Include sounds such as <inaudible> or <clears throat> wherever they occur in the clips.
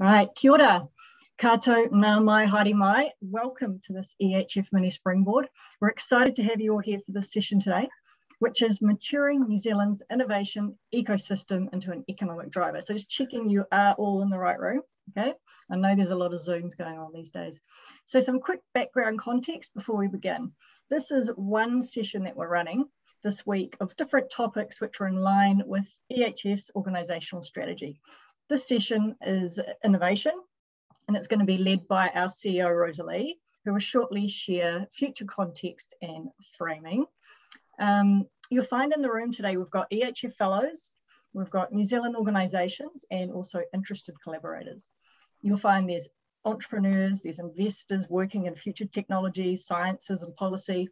All right, kia ora. Kato nā mai haere mai. Welcome to this EHF Mini Springboard. We're excited to have you all here for this session today, which is maturing New Zealand's innovation ecosystem into an economic driver. So just checking you are all in the right room, okay? I know there's a lot of Zooms going on these days. So some quick background context before we begin. This is one session that we're running this week of different topics which are in line with EHF's organisational strategy. This session is innovation, and it's going to be led by our CEO, Rosalie, who will shortly share future context and framing. Um, you'll find in the room today, we've got EHF fellows, we've got New Zealand organisations, and also interested collaborators. You'll find there's entrepreneurs, there's investors working in future technologies, sciences and policy,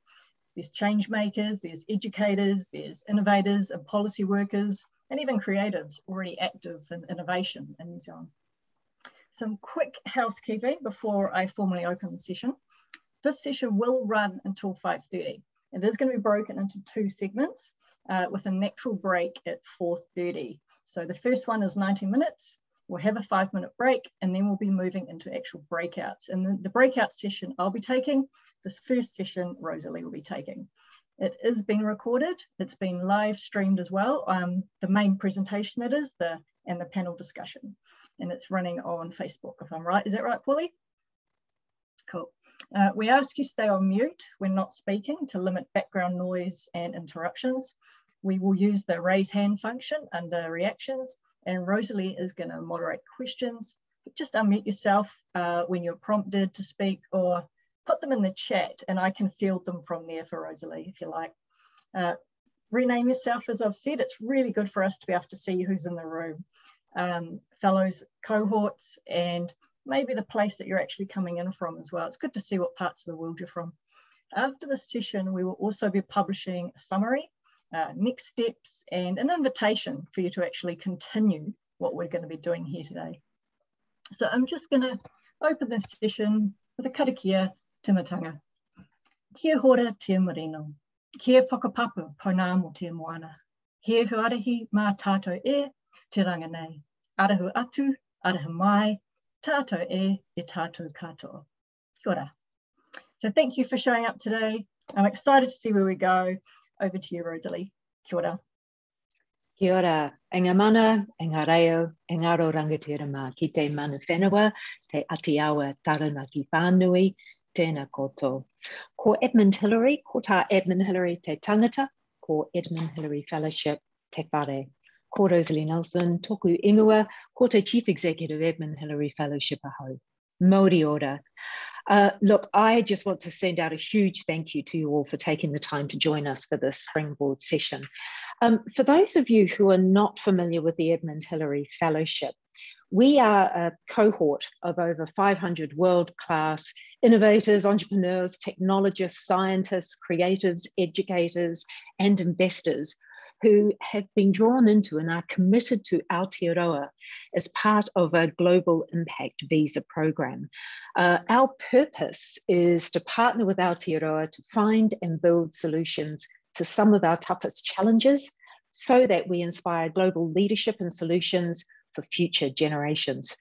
there's change makers, there's educators, there's innovators and policy workers, and even creatives already active in innovation in New Zealand. Some quick housekeeping before I formally open the session. This session will run until 5.30. It is going to be broken into two segments uh, with a natural break at 4.30. So the first one is 90 minutes. We'll have a five minute break and then we'll be moving into actual breakouts. And the, the breakout session I'll be taking, this first session Rosalie will be taking. It is being recorded. It's been live streamed as well. Um, the main presentation that is the and the panel discussion, and it's running on Facebook. If I'm right, is that right, Paulie? Cool. Uh, we ask you stay on mute when not speaking to limit background noise and interruptions. We will use the raise hand function under reactions, and Rosalie is going to moderate questions. Just unmute yourself uh, when you're prompted to speak or put them in the chat and I can field them from there for Rosalie if you like. Uh, rename yourself as I've said, it's really good for us to be able to see who's in the room. Um, fellows, cohorts, and maybe the place that you're actually coming in from as well. It's good to see what parts of the world you're from. After this session, we will also be publishing a summary, uh, next steps, and an invitation for you to actually continue what we're going to be doing here today. So I'm just going to open this session with a karakia timatanga. Kia hora te marino, kia whakapapu pona mo te moana. He huarahi mā tātou e te ranga nei. Arahu atu, arahu mai, tātou e e tātou katoa. Kia ora. So thank you for showing up today. I'm excited to see where we go. Over to you, Rosalie. Kia ora. Kia ora, e ngā mana, e ngā reo, e ngā rō rangatira mā ki te mana whenua, te ati awa taranaki whānui, tēnā koutou. Ko Edmund Hillary, ko tā Edmund Hillary te tangata, ko Edmund Hillary Fellowship te whare. Ko Rosalie Nelson, toku ingoa, ko te Chief Executive Edmund Hillary Fellowship aho. Mauri ora. Uh, look, I just want to send out a huge thank you to you all for taking the time to join us for this springboard session. Um, for those of you who are not familiar with the Edmund Hillary Fellowship, we are a cohort of over 500 world-class innovators, entrepreneurs, technologists, scientists, creatives, educators, and investors who have been drawn into and are committed to Aotearoa as part of a global impact visa program. Uh, our purpose is to partner with Aotearoa to find and build solutions to some of our toughest challenges so that we inspire global leadership and solutions for future generations.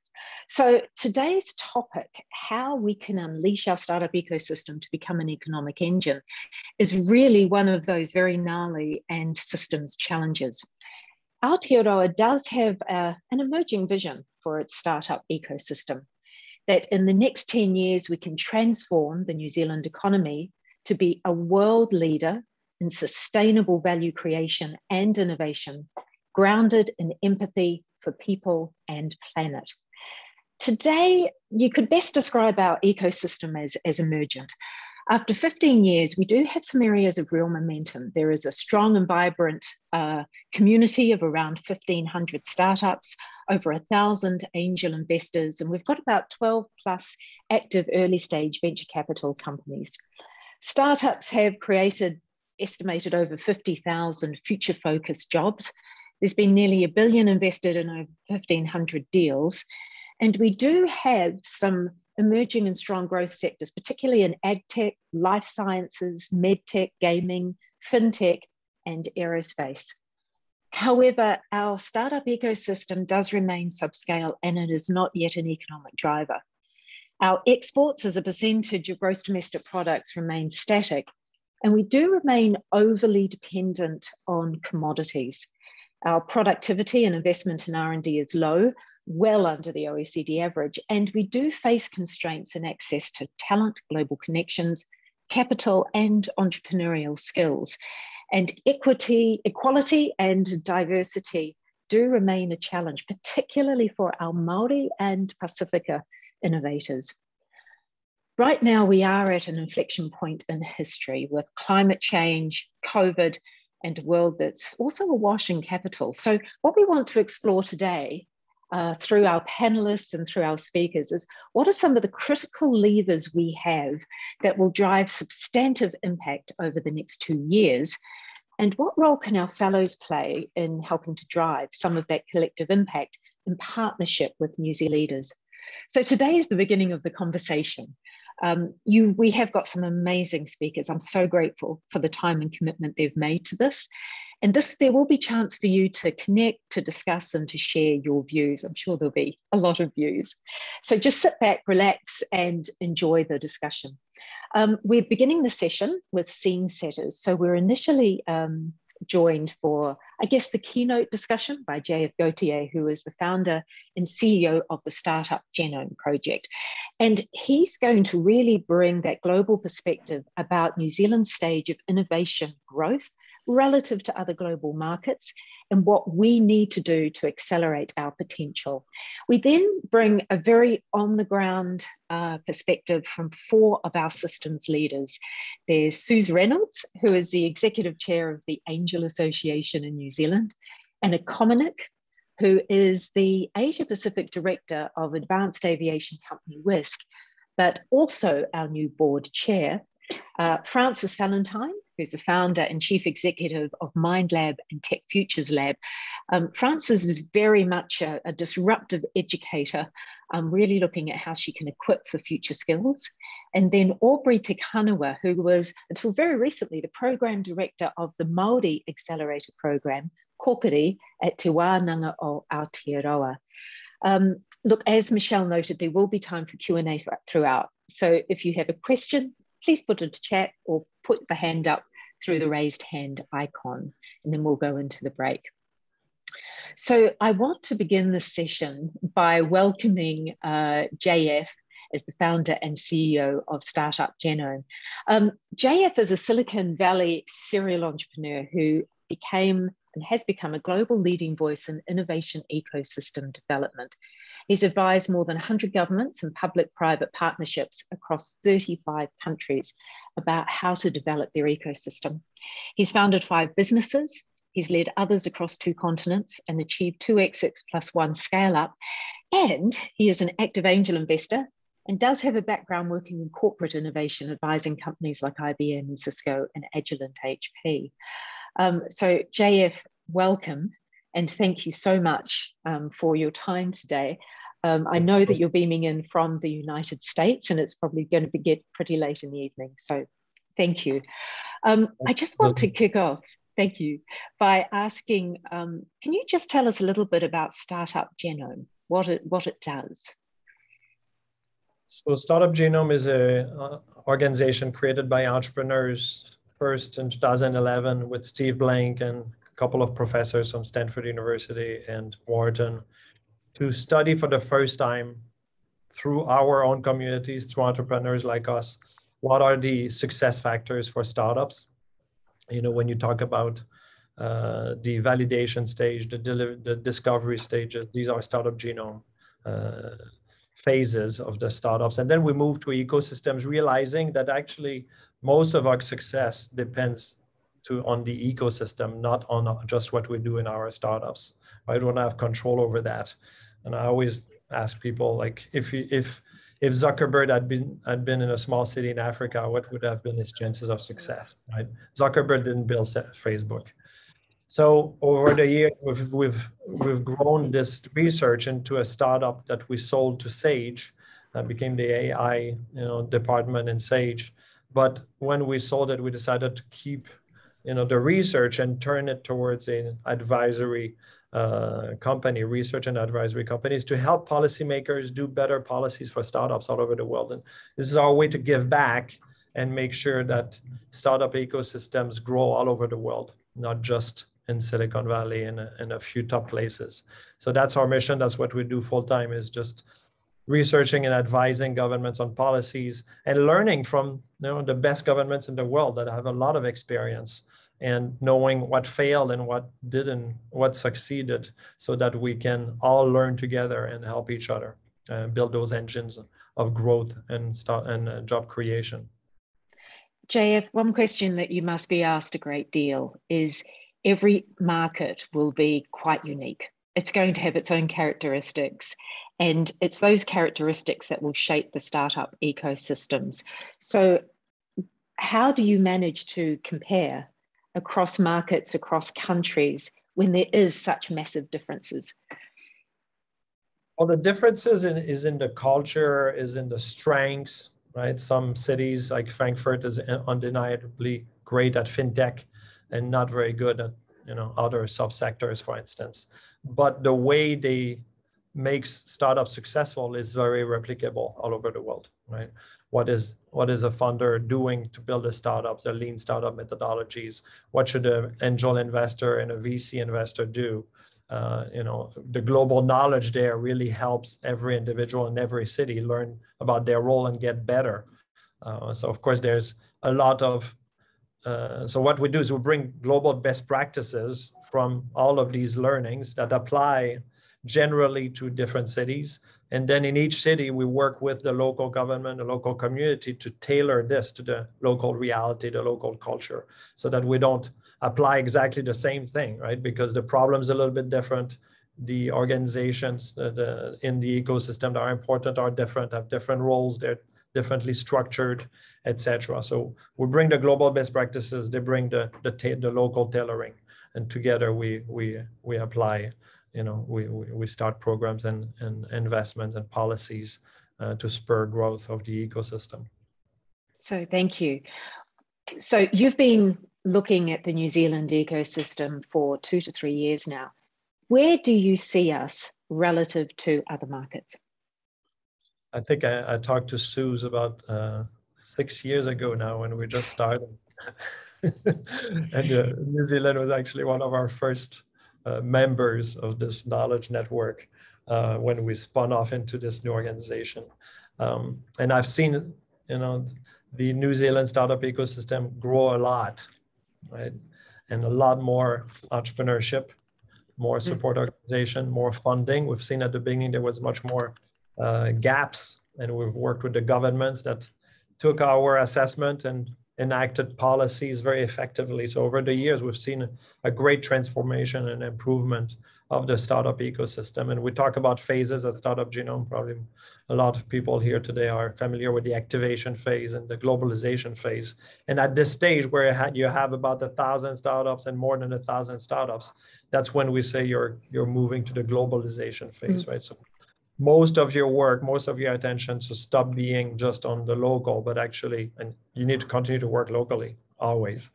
So today's topic, how we can unleash our startup ecosystem to become an economic engine, is really one of those very gnarly and systems challenges. Aotearoa does have a, an emerging vision for its startup ecosystem, that in the next 10 years, we can transform the New Zealand economy to be a world leader in sustainable value creation and innovation, grounded in empathy for people and planet. Today, you could best describe our ecosystem as, as emergent. After 15 years, we do have some areas of real momentum. There is a strong and vibrant uh, community of around 1,500 startups, over 1,000 angel investors, and we've got about 12 plus active early stage venture capital companies. Startups have created estimated over 50,000 future focused jobs there's been nearly a billion invested in over 1,500 deals. And we do have some emerging and strong growth sectors, particularly in ag tech, life sciences, med tech, gaming, fintech, and aerospace. However, our startup ecosystem does remain subscale and it is not yet an economic driver. Our exports as a percentage of gross domestic products remain static, and we do remain overly dependent on commodities. Our productivity and investment in R&D is low, well under the OECD average, and we do face constraints in access to talent, global connections, capital, and entrepreneurial skills. And equity, equality and diversity do remain a challenge, particularly for our Māori and Pasifika innovators. Right now, we are at an inflection point in history with climate change, COVID, and a world that's also awash in capital. So, what we want to explore today uh, through our panelists and through our speakers is what are some of the critical levers we have that will drive substantive impact over the next two years? And what role can our fellows play in helping to drive some of that collective impact in partnership with New leaders? So today is the beginning of the conversation. Um, you, we have got some amazing speakers. I'm so grateful for the time and commitment they've made to this. And this, there will be chance for you to connect, to discuss, and to share your views. I'm sure there'll be a lot of views. So just sit back, relax, and enjoy the discussion. Um, we're beginning the session with scene setters. So we're initially um, joined for, I guess, the keynote discussion by JF Gautier, who is the founder and CEO of the Startup Genome Project. And he's going to really bring that global perspective about New Zealand's stage of innovation growth relative to other global markets and what we need to do to accelerate our potential. We then bring a very on the ground uh, perspective from four of our systems leaders. There's Suse Reynolds, who is the executive chair of the Angel Association in New Zealand, Anna Kominik, who is the Asia Pacific director of Advanced Aviation Company Wisk, but also our new board chair. Uh, Frances Valintine, who's the founder and chief executive of MindLab and Tech Futures Lab. Um, Frances is very much a, a disruptive educator, um, really looking at how she can equip for future skills. And then Aubrey Te Kanawa, who was until very recently the program director of the Māori Accelerator Program, Kōkiri, at Te Wānanga o Aotearoa. Um, look, as Michelle noted, there will be time for Q&A throughout. So if you have a question, please put it to chat or put the hand up through the raised hand icon, and then we'll go into the break. So I want to begin this session by welcoming uh, JF as the founder and CEO of Startup Genome. Um, JF is a Silicon Valley serial entrepreneur who became and has become a global leading voice in innovation ecosystem development. He's advised more than 100 governments and public private partnerships across 35 countries about how to develop their ecosystem. He's founded five businesses. He's led others across two continents and achieved two exits plus one scale up. And he is an active angel investor and does have a background working in corporate innovation, advising companies like IBM and Cisco and Agilent HP. Um, so, JF, welcome and thank you so much um, for your time today. Um, I know that you're beaming in from the United States and it's probably going to get pretty late in the evening. So thank you. Um, I just want to kick off, thank you, by asking, um, can you just tell us a little bit about Startup Genome, what it, what it does? So Startup Genome is a uh, organization created by entrepreneurs first in 2011 with Steve Blank and couple of professors from Stanford University and Wharton to study for the first time through our own communities, through entrepreneurs like us, what are the success factors for startups? You know, when you talk about uh, the validation stage, the, the discovery stages, these are startup genome uh, phases of the startups. And then we move to ecosystems, realizing that actually most of our success depends to on the ecosystem, not on uh, just what we do in our startups. I don't have control over that. And I always ask people like if if if Zuckerberg had been had been in a small city in Africa, what would have been his chances of success? Right? Zuckerberg didn't build Facebook. So over the years, we've, we've, we've grown this research into a startup that we sold to Sage, that became the AI you know, department in Sage. But when we sold it, we decided to keep you know the research and turn it towards an advisory uh, company, research and advisory companies to help policymakers do better policies for startups all over the world. And this is our way to give back and make sure that startup ecosystems grow all over the world, not just in Silicon Valley and in a few top places. So that's our mission. That's what we do full time is just researching and advising governments on policies and learning from you know, the best governments in the world that have a lot of experience and knowing what failed and what didn't, what succeeded, so that we can all learn together and help each other uh, build those engines of growth and start and uh, job creation. JF, one question that you must be asked a great deal is every market will be quite unique. It's going to have its own characteristics. And it's those characteristics that will shape the startup ecosystems. So, how do you manage to compare across markets, across countries, when there is such massive differences? Well, the differences in, is in the culture, is in the strengths, right? Some cities like Frankfurt is undeniably great at fintech and not very good at you know other subsectors, for instance. But the way they makes startups successful is very replicable all over the world, right? What is what is a funder doing to build a startup, the lean startup methodologies? What should an angel investor and a VC investor do? Uh, you know, the global knowledge there really helps every individual in every city learn about their role and get better. Uh, so of course, there's a lot of uh, so what we do is we bring global best practices from all of these learnings that apply generally to different cities. And then in each city, we work with the local government, the local community to tailor this to the local reality, the local culture, so that we don't apply exactly the same thing, right? Because the problem's a little bit different. The organizations the, the, in the ecosystem that are important are different, have different roles, they're differently structured, etc. So we bring the global best practices, they bring the the, the local tailoring, and together we we we apply you know, we, we start programs and, and investments and policies uh, to spur growth of the ecosystem. So thank you. So you've been looking at the New Zealand ecosystem for two to three years now. Where do you see us relative to other markets? I think I, I talked to Suse about uh, six years ago now when we just started. <laughs> and uh, New Zealand was actually one of our first uh, members of this knowledge network uh, when we spun off into this new organization. Um, and I've seen, you know, the New Zealand startup ecosystem grow a lot, right? And a lot more entrepreneurship, more support organization, more funding. We've seen at the beginning there was much more uh, gaps, and we've worked with the governments that took our assessment and enacted policies very effectively. So over the years, we've seen a great transformation and improvement of the startup ecosystem. And we talk about phases at Startup Genome. Probably a lot of people here today are familiar with the activation phase and the globalization phase. And at this stage where you have about a thousand startups and more than a thousand startups, that's when we say you're you're moving to the globalization phase, mm-hmm. right? So most of your work, most of your attention to stop being just on the local, but actually, and you need to continue to work locally always.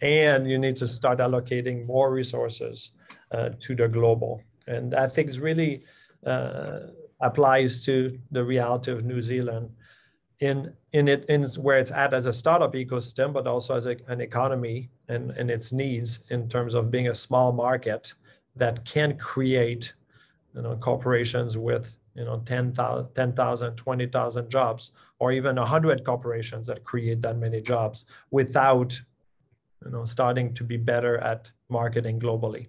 And you need to start allocating more resources uh, to the global. And I think it really uh, applies to the reality of New Zealand in in it in where it's at as a startup ecosystem, but also as a, an economy and, and its needs in terms of being a small market that can create you know, corporations with you know 10,000, 10, 20,000 jobs, or even 100 corporations that create that many jobs without you know, starting to be better at marketing globally.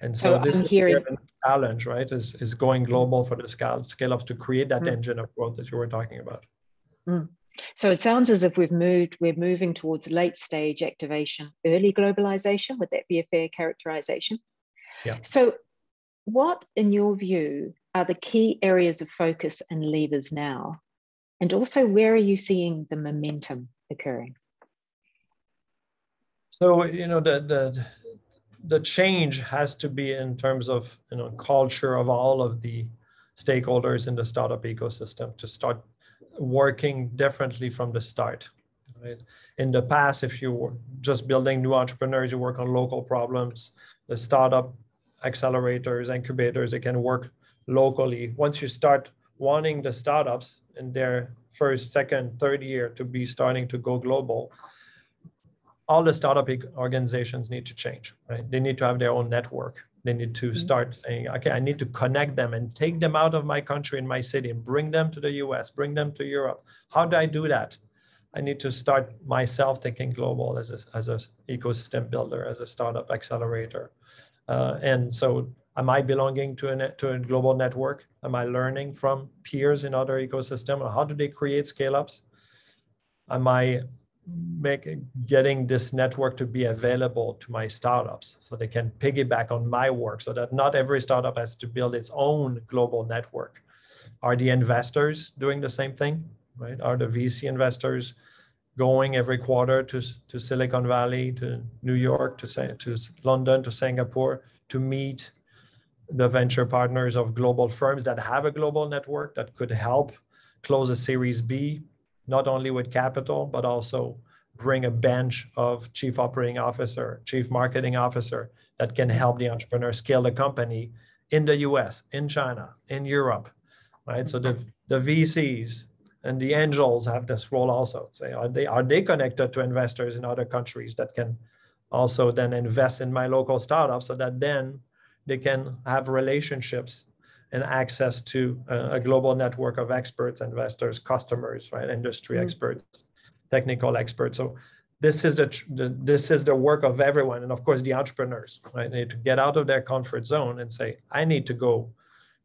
And so, so this I'm is hearing... challenge, right? Is, is going global for the scale, scale ups to create that mm. engine of growth that you were talking about. Mm. So it sounds as if we've moved, we're moving towards late stage activation, early globalization. Would that be a fair characterization? Yeah. So what, in your view, are the key areas of focus and levers now? And also, where are you seeing the momentum occurring? So, you know, the, the, the change has to be in terms of, you know, culture of all of the stakeholders in the startup ecosystem to start working differently from the start Right? In the past, if you were just building new entrepreneurs, you work on local problems. The startup accelerators, incubators, they can work locally. Once you start wanting the startups in their first, second, third year to be starting to go global, all the startup organizations need to change, right? They need to have their own network. They need to mm-hmm. start saying, okay, I need to connect them and take them out of my country and my city and bring them to the US, bring them to Europe. How do I do that? I need to start myself thinking global as a, as a ecosystem builder, as a startup accelerator. Uh, and so am I belonging to a, to a global network? Am I learning from peers in other ecosystems? How do they create scale-ups? Am I making getting this network to be available to my startups so they can piggyback on my work so that not every startup has to build its own global network are the investors doing the same thing right are the vc investors going every quarter to, to silicon valley to new york to, to london to singapore to meet the venture partners of global firms that have a global network that could help close a series b not only with capital, but also bring a bench of chief operating officer, chief marketing officer that can help the entrepreneur scale the company in the US, in China, in Europe, right? So the, the VCs and the angels have this role also. Say, are they are they connected to investors in other countries that can also then invest in my local startup so that then they can have relationships and access to a, a global network of experts, investors, customers, right, industry mm-hmm. experts, technical experts. So this is the, the, this is the work of everyone, and of course the entrepreneurs, right? They need to get out of their comfort zone and say, I need to go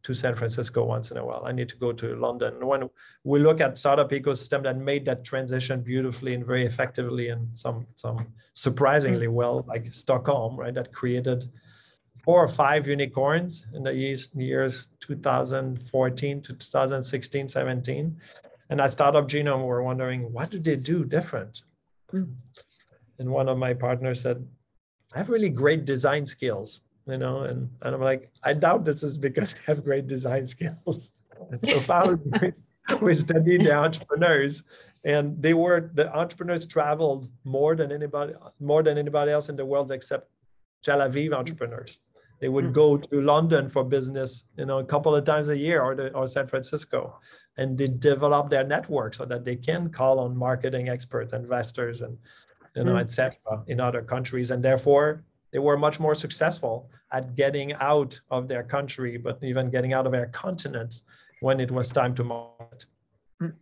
to San Francisco once in a while. I need to go to London. And when we look at startup ecosystem that made that transition beautifully and very effectively, and some some surprisingly mm-hmm. well, like Stockholm, right, that created four or five unicorns in the years 2014 to 2016, 17. And at Startup Genome, we're wondering, what did they do different? Mm. And one of my partners said, I have really great design skills, you know, and, and I'm like, I doubt this is because they have great design skills. And so finally, <laughs> we studied the entrepreneurs and they were the entrepreneurs traveled more than anybody more than anybody else in the world except Tel Aviv entrepreneurs. They would mm. go to London for business, you know, a couple of times a year, or the, or San Francisco, and they develop their network so that they can call on marketing experts, investors, and you know, mm. etc. in other countries, and therefore they were much more successful at getting out of their country, but even getting out of their continent when it was time to market. Mm.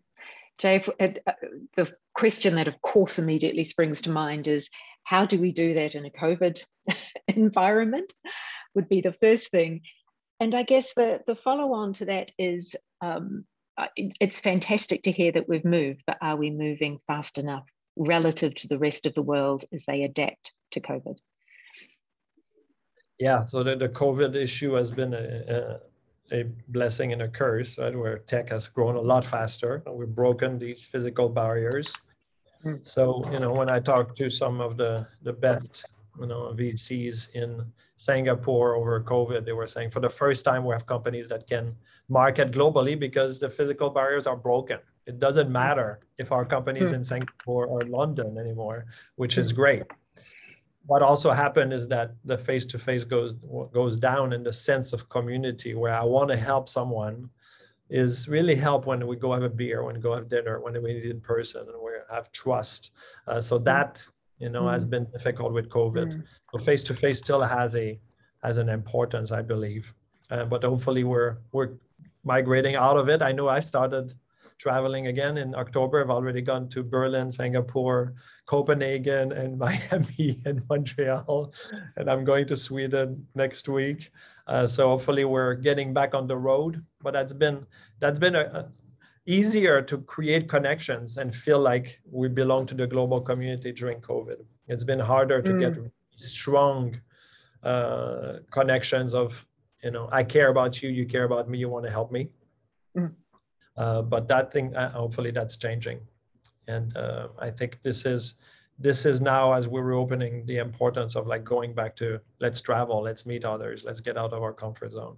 Jay, uh, the question that of course immediately springs to mind is how do we do that in a COVID <laughs> environment? would be the first thing. And I guess the, the follow on to that is um, it's fantastic to hear that we've moved, but are we moving fast enough relative to the rest of the world as they adapt to COVID? Yeah, so the, the COVID issue has been a, a, a blessing and a curse, right? Where tech has grown a lot faster and we've broken these physical barriers. Mm. So, you know, when I talk to some of the, the best you know, VCs in Singapore over COVID, they were saying for the first time we have companies that can market globally because the physical barriers are broken. It doesn't matter if our company is hmm. in Singapore or London anymore, which is great. What also happened is that the face-to-face goes goes down in the sense of community where I want to help someone is really help when we go have a beer, when we go have dinner, when we meet in person, and we have trust. Uh, so hmm. that you know, mm. has been difficult with COVID. Mm. So face to face still has a has an importance, I believe. Uh, but hopefully we're we're migrating out of it. I know I started traveling again in October. I've already gone to Berlin, Singapore, Copenhagen, and <laughs> Miami and Montreal, and I'm going to Sweden next week. Uh, so hopefully we're getting back on the road. But that's been that's been a, easier to create connections and feel like we belong to the global community during COVID. It's been harder to mm. get strong uh, connections of, you know, I care about you, you care about me, you want to help me. Mm. Uh, but that thing, uh, hopefully, that's changing, and uh, I think this is this is now as we're reopening the importance of like going back to let's travel, let's meet others, let's get out of our comfort zone.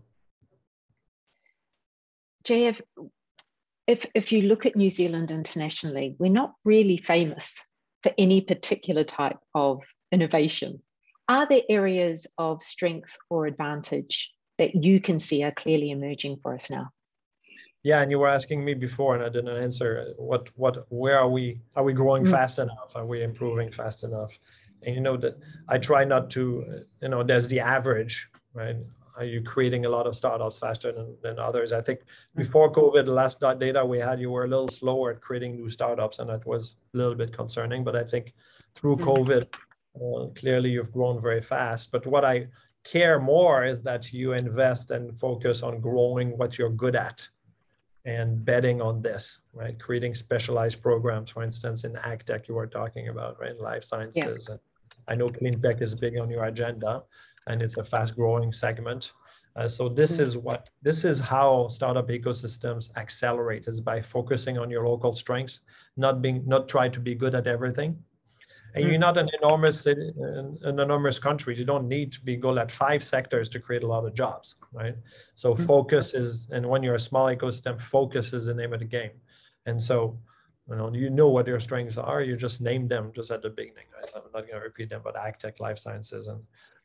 JF, if, if you look at New Zealand internationally, we're not really famous for any particular type of innovation. Are there areas of strength or advantage that you can see are clearly emerging for us now? Yeah, and you were asking me before, and I didn't answer. What, what, where are we? Are we growing mm. fast enough? Are we improving fast enough? And you know that I try not to. You know, there's the average, right? Are you creating a lot of startups faster than, than others? I think mm. before COVID, the last data we had, you were a little slower at creating new startups, and that was a little bit concerning. But I think through mm. COVID, uh, clearly you've grown very fast. But what I care more is that you invest and focus on growing what you're good at and betting on this, right? Creating specialized programs, for instance, in ag tech you were talking about, right? Life sciences. Yeah. I know clean tech is big on your agenda and it's a fast growing segment. Uh, so this mm-hmm. is what this is how startup ecosystems accelerate is by focusing on your local strengths, not being not try to be good at everything, and you're hmm. not an enormous an, an enormous country you don't need to be good at five sectors to create a lot of jobs right so mm-hmm. focus is and when you're a small ecosystem focus is the name of the game and so you know you know what your strengths are you just name them just at the beginning right? i'm not going to repeat them but tech life sciences and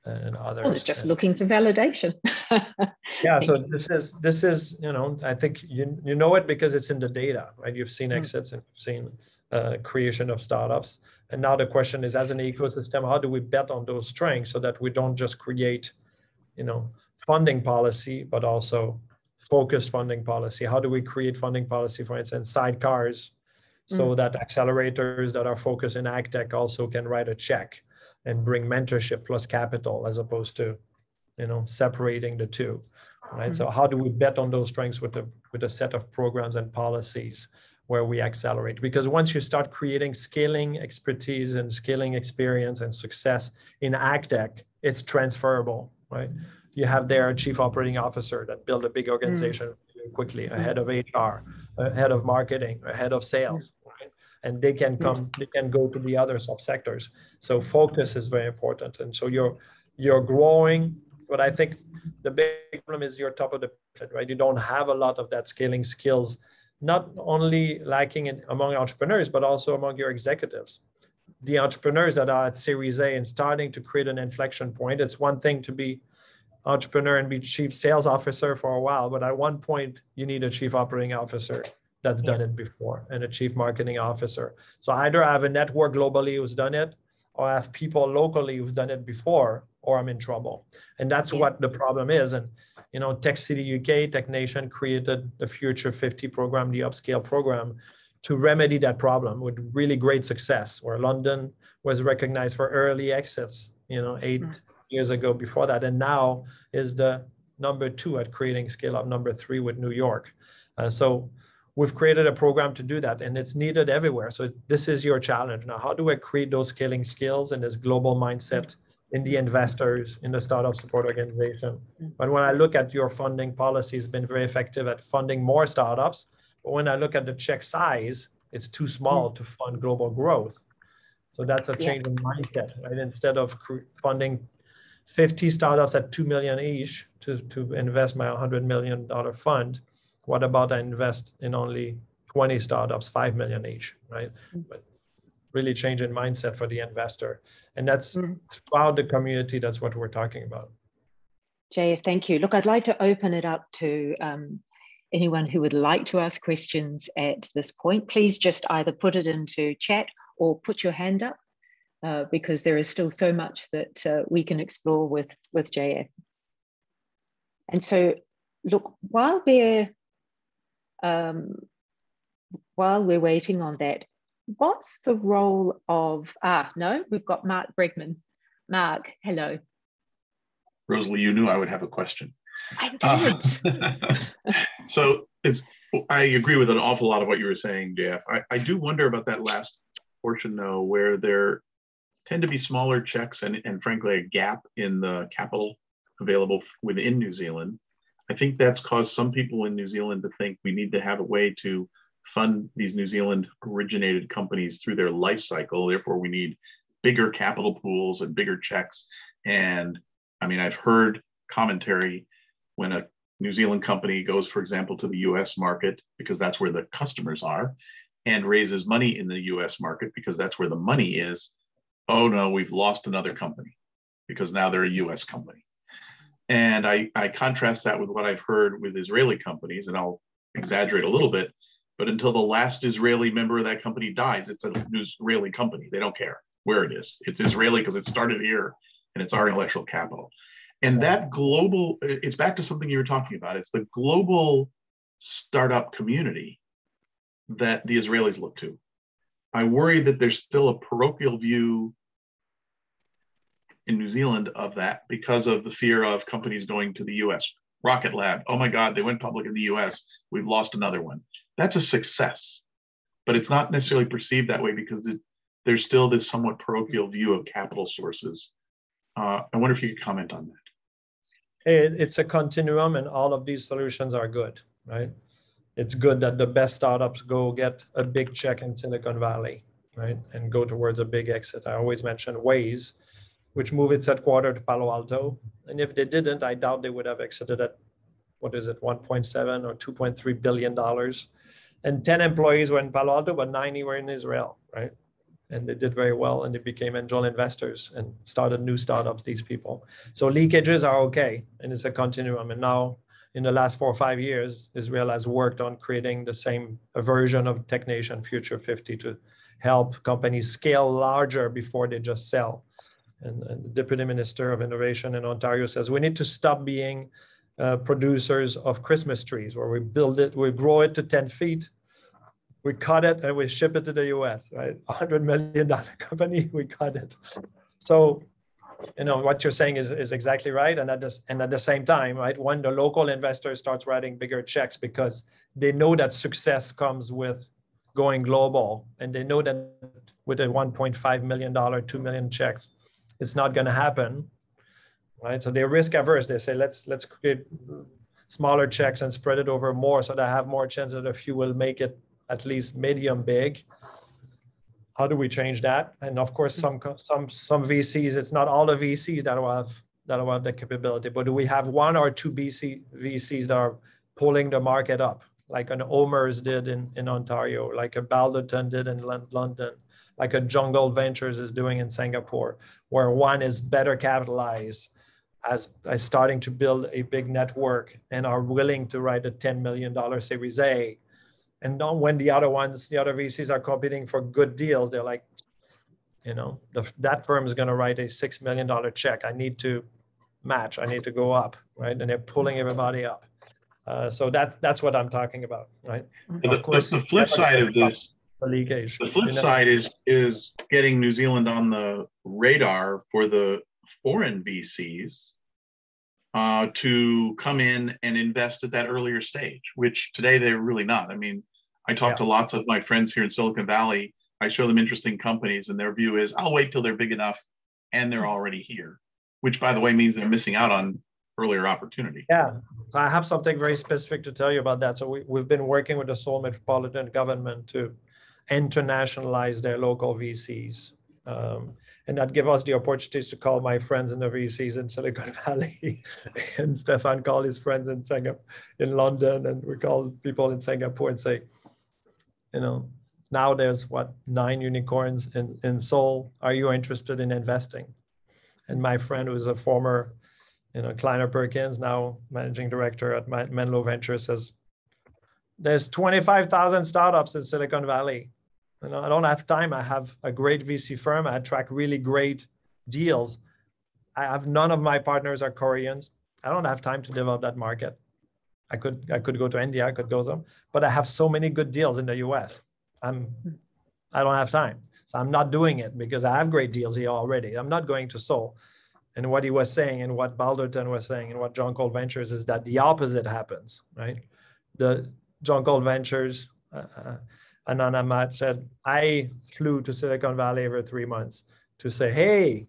and others well, it's just and, looking for validation <laughs> yeah so this is this is you know i think you you know it because it's in the data right you've seen hmm. exits and you've seen uh, creation of startups. And now the question is, as an ecosystem, how do we bet on those strengths so that we don't just create, you know, funding policy, but also focused funding policy? How do we create funding policy, for instance, sidecars, so mm. that accelerators that are focused in ag tech also can write a check and bring mentorship plus capital, as opposed to, you know, separating the two, right? Mm. So how do we bet on those strengths with a with a set of programs and policies? where we accelerate. Because once you start creating scaling expertise and scaling experience and success in AgTech, it's transferable, right? You have their chief operating officer that build a big organization mm. quickly, ahead of HR, ahead of marketing, ahead of sales? And they can hmm. come, they can go to the other subsectors. So focus is very important. And so you're you're growing, but I think the big problem is you're top of the plate, right? You don't have a lot of that scaling skills not only lacking in, among entrepreneurs, but also among your executives. The entrepreneurs that are at Series A and starting to create an inflection point. It's one thing to be entrepreneur and be chief sales officer for a while, but at one point you need a chief operating officer that's done it before and a chief marketing officer. So either I have a network globally who's done it, or I have people locally who've done it before, or I'm in trouble. And that's what the problem is. And you know, Tech City UK, Tech Nation created the Future 50 program, the upscale program, to remedy that problem with really great success. Where London was recognized for early exits, you know, 8 mm. years ago before that, and now is the number two at creating scale up, number three with New York. Uh, so we've created a program to do that, and it's needed everywhere. So this is your challenge now. How do I create those scaling skills and this global mindset? in the investors, in the startup support organization. But when I look at your funding policy, it's been very effective at funding more startups. But when I look at the check size, it's too small mm. to fund global growth. So that's a change yeah. in mindset, right? Instead of funding 50 startups at 2 million each to, to invest my 100 million dollar fund, what about I invest in only 20 startups, 5 million each, right? Mm. But really change in mindset for the investor. And that's mm-hmm. throughout the community, that's what we're talking about. JF, thank you. Look, I'd like to open it up to um, anyone who would like to ask questions at this point. Please just either put it into chat or put your hand up uh, because there is still so much that uh, we can explore with, with JF. And so, look, while we're um, while we're waiting on that, what's the role of, ah, no, we've got Mark Bregman. Mark, hello. Rosalie, you knew I would have a question. I did. Uh, <laughs> so it's, I agree with an awful lot of what you were saying, JF. I, I do wonder about that last portion though, where there tend to be smaller checks and, and frankly, a gap in the capital available within New Zealand. I think that's caused some people in New Zealand to think we need to have a way to fund these New Zealand originated companies through their life cycle. Therefore, we need bigger capital pools and bigger checks. And I mean, I've heard commentary when a New Zealand company goes, for example, to the US market because that's where the customers are and raises money in the US market because that's where the money is. Oh no, we've lost another company because now they're a US company. And I, I contrast that with what I've heard with Israeli companies, and I'll exaggerate a little bit, but until the last Israeli member of that company dies, it's an Israeli company. They don't care where it is. It's Israeli because it started here and it's our intellectual capital. And that global, it's back to something you were talking about. It's the global startup community that the Israelis look to. I worry that there's still a parochial view in New Zealand of that because of the fear of companies going to the US. Rocket Lab, oh my God, they went public in the US. We've lost another one. That's a success, but it's not necessarily perceived that way because it, there's still this somewhat parochial view of capital sources. Uh, I wonder if you could comment on that. Hey, it's a continuum, and all of these solutions are good, right? It's good that the best startups go get a big check in Silicon Valley, right, and go towards a big exit. I always mention Waze which moved its headquarters to Palo Alto. And if they didn't, I doubt they would have exited at, what is it, 1.7 or 2.3 billion dollars. And 10 employees were in Palo Alto, but 90 were in Israel, right? And they did very well and they became angel investors and started new startups, these people. So leakages are okay. And it's a continuum. And now in the last four or five years, Israel has worked on creating the same version of TechNation Future 50 to help companies scale larger before they just sell and, and, the Deputy Minister of Innovation in Ontario says we need to stop being uh, producers of Christmas trees where we build it, we grow it to 10 feet, we cut it and we ship it to the US, right? A hundred million dollar <laughs> company, we cut it. So, you know, what you're saying is, is exactly right. And at, this, and at the same time, right, when the local investor starts writing bigger checks because they know that success comes with going global and they know that with a 1.5 million dollar 2 million checks it's not going to happen right? So they're risk averse. They say let's let's create smaller checks and spread it over more so that I have more chance that a few will make it at least medium big. How do we change that? And of course some some some vcs it's not all the vcs that will have that will have the capability but do we have one or two bc vcs that are pulling the market up like an omers did in in ontario like a balderton did in london like a Jungle Ventures is doing in Singapore, where one is better capitalized as, as starting to build a big network and are willing to write a $10 million Series A. And when the other ones, the other VCs are competing for good deals, they're like, you know, the, that firm is going to write a $6 million check. I need to match, I need to go up, right? And they're pulling everybody up. Uh, so that that's what I'm talking about, right? The, of course, the flip side of this the league age. The flip you know? side is is getting New Zealand on the radar for the foreign VCs uh, to come in and invest at that earlier stage, which today they're really not. I mean, I talk yeah. to lots of my friends here in Silicon Valley. I show them interesting companies, and their view is, I'll wait till they're big enough and they're already here, which, by the way, means they're missing out on earlier opportunity. Yeah, so I have something very specific to tell you about that. So we, we've been working with the Seoul Metropolitan Government to internationalize their local VCs. Um, and that give us the opportunities to call my friends in the VCs in Silicon <laughs> Valley, and Stefan call his friends in Singapore, in London, and we call people in Singapore and say, you know, now there's what nine unicorns in in Seoul. Are you interested in investing? And my friend, who's a former, you know, Kleiner Perkins, now managing director at Menlo Ventures, says, "There's 25,000 startups in Silicon Valley you know, I don't have time. I have a great VC firm. I attract really great deals. I have none of my partners are Koreans. I don't have time to develop that market. I could I could go to India, I could go there, but I have so many good deals in the US. I'm I don't have time. So I'm not doing it because I have great deals here already. I'm not going to Seoul. And what he was saying and what Balderton was saying and what Jungle Ventures is that the opposite happens, right? The Jungle Ventures uh, Anand Ahmad said, I flew to Silicon Valley every three months to say, hey,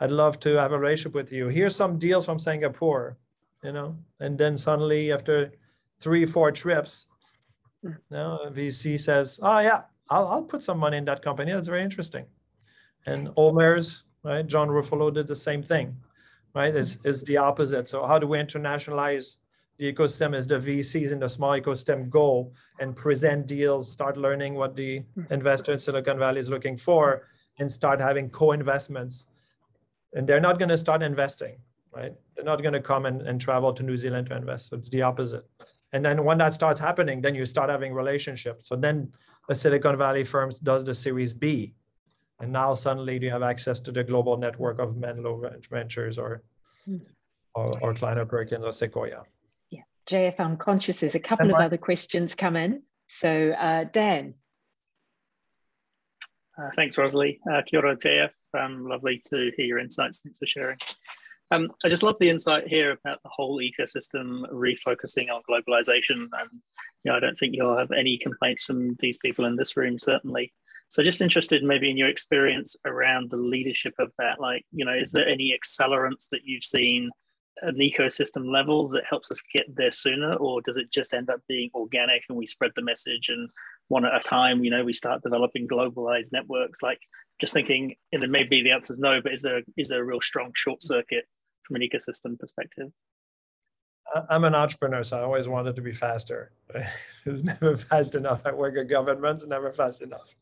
I'd love to have a relationship with you. Here's some deals from Singapore, you know, and then suddenly after three, four trips, hmm. you know, VC says, oh yeah, I'll, I'll put some money in that company. That's very interesting. And Omers, right? John Ruffolo did the same thing, right? It's, it's the opposite. So how do we internationalize the ecosystem as the VCs in the small ecosystem go and present deals, start learning what the mm-hmm. investor in Silicon Valley is looking for, and start having co-investments. And they're not going to start investing, right? They're not going to come and, and travel to New Zealand to invest. So it's the opposite. And then when that starts happening, then you start having relationships. So then a Silicon Valley firm does the Series B. And now suddenly you have access to the global network of Menlo Ventures or, mm. or, or Kleiner Perkins or Sequoia. JF, I'm conscious there's a couple of other questions come in. So uh, Dan. Uh, thanks, Rosalie. Uh, kia ora, JF. Um, lovely to hear your insights. Thanks for sharing. Um, I just love the insight here about the whole ecosystem refocusing on globalization. And you know, I don't think you'll have any complaints from these people in this room, certainly. So just interested maybe in your experience around the leadership of that. Like, you know, is there any accelerants that you've seen an ecosystem level that helps us get there sooner, or does it just end up being organic and we spread the message and one at a time? You know, we start developing globalized networks. Like, just thinking, and then maybe the answer is no, but is there is there a real strong short circuit from an ecosystem perspective? I'm an entrepreneur, so I always wanted to be faster. <laughs> it's never fast enough. I work at governments, never fast enough.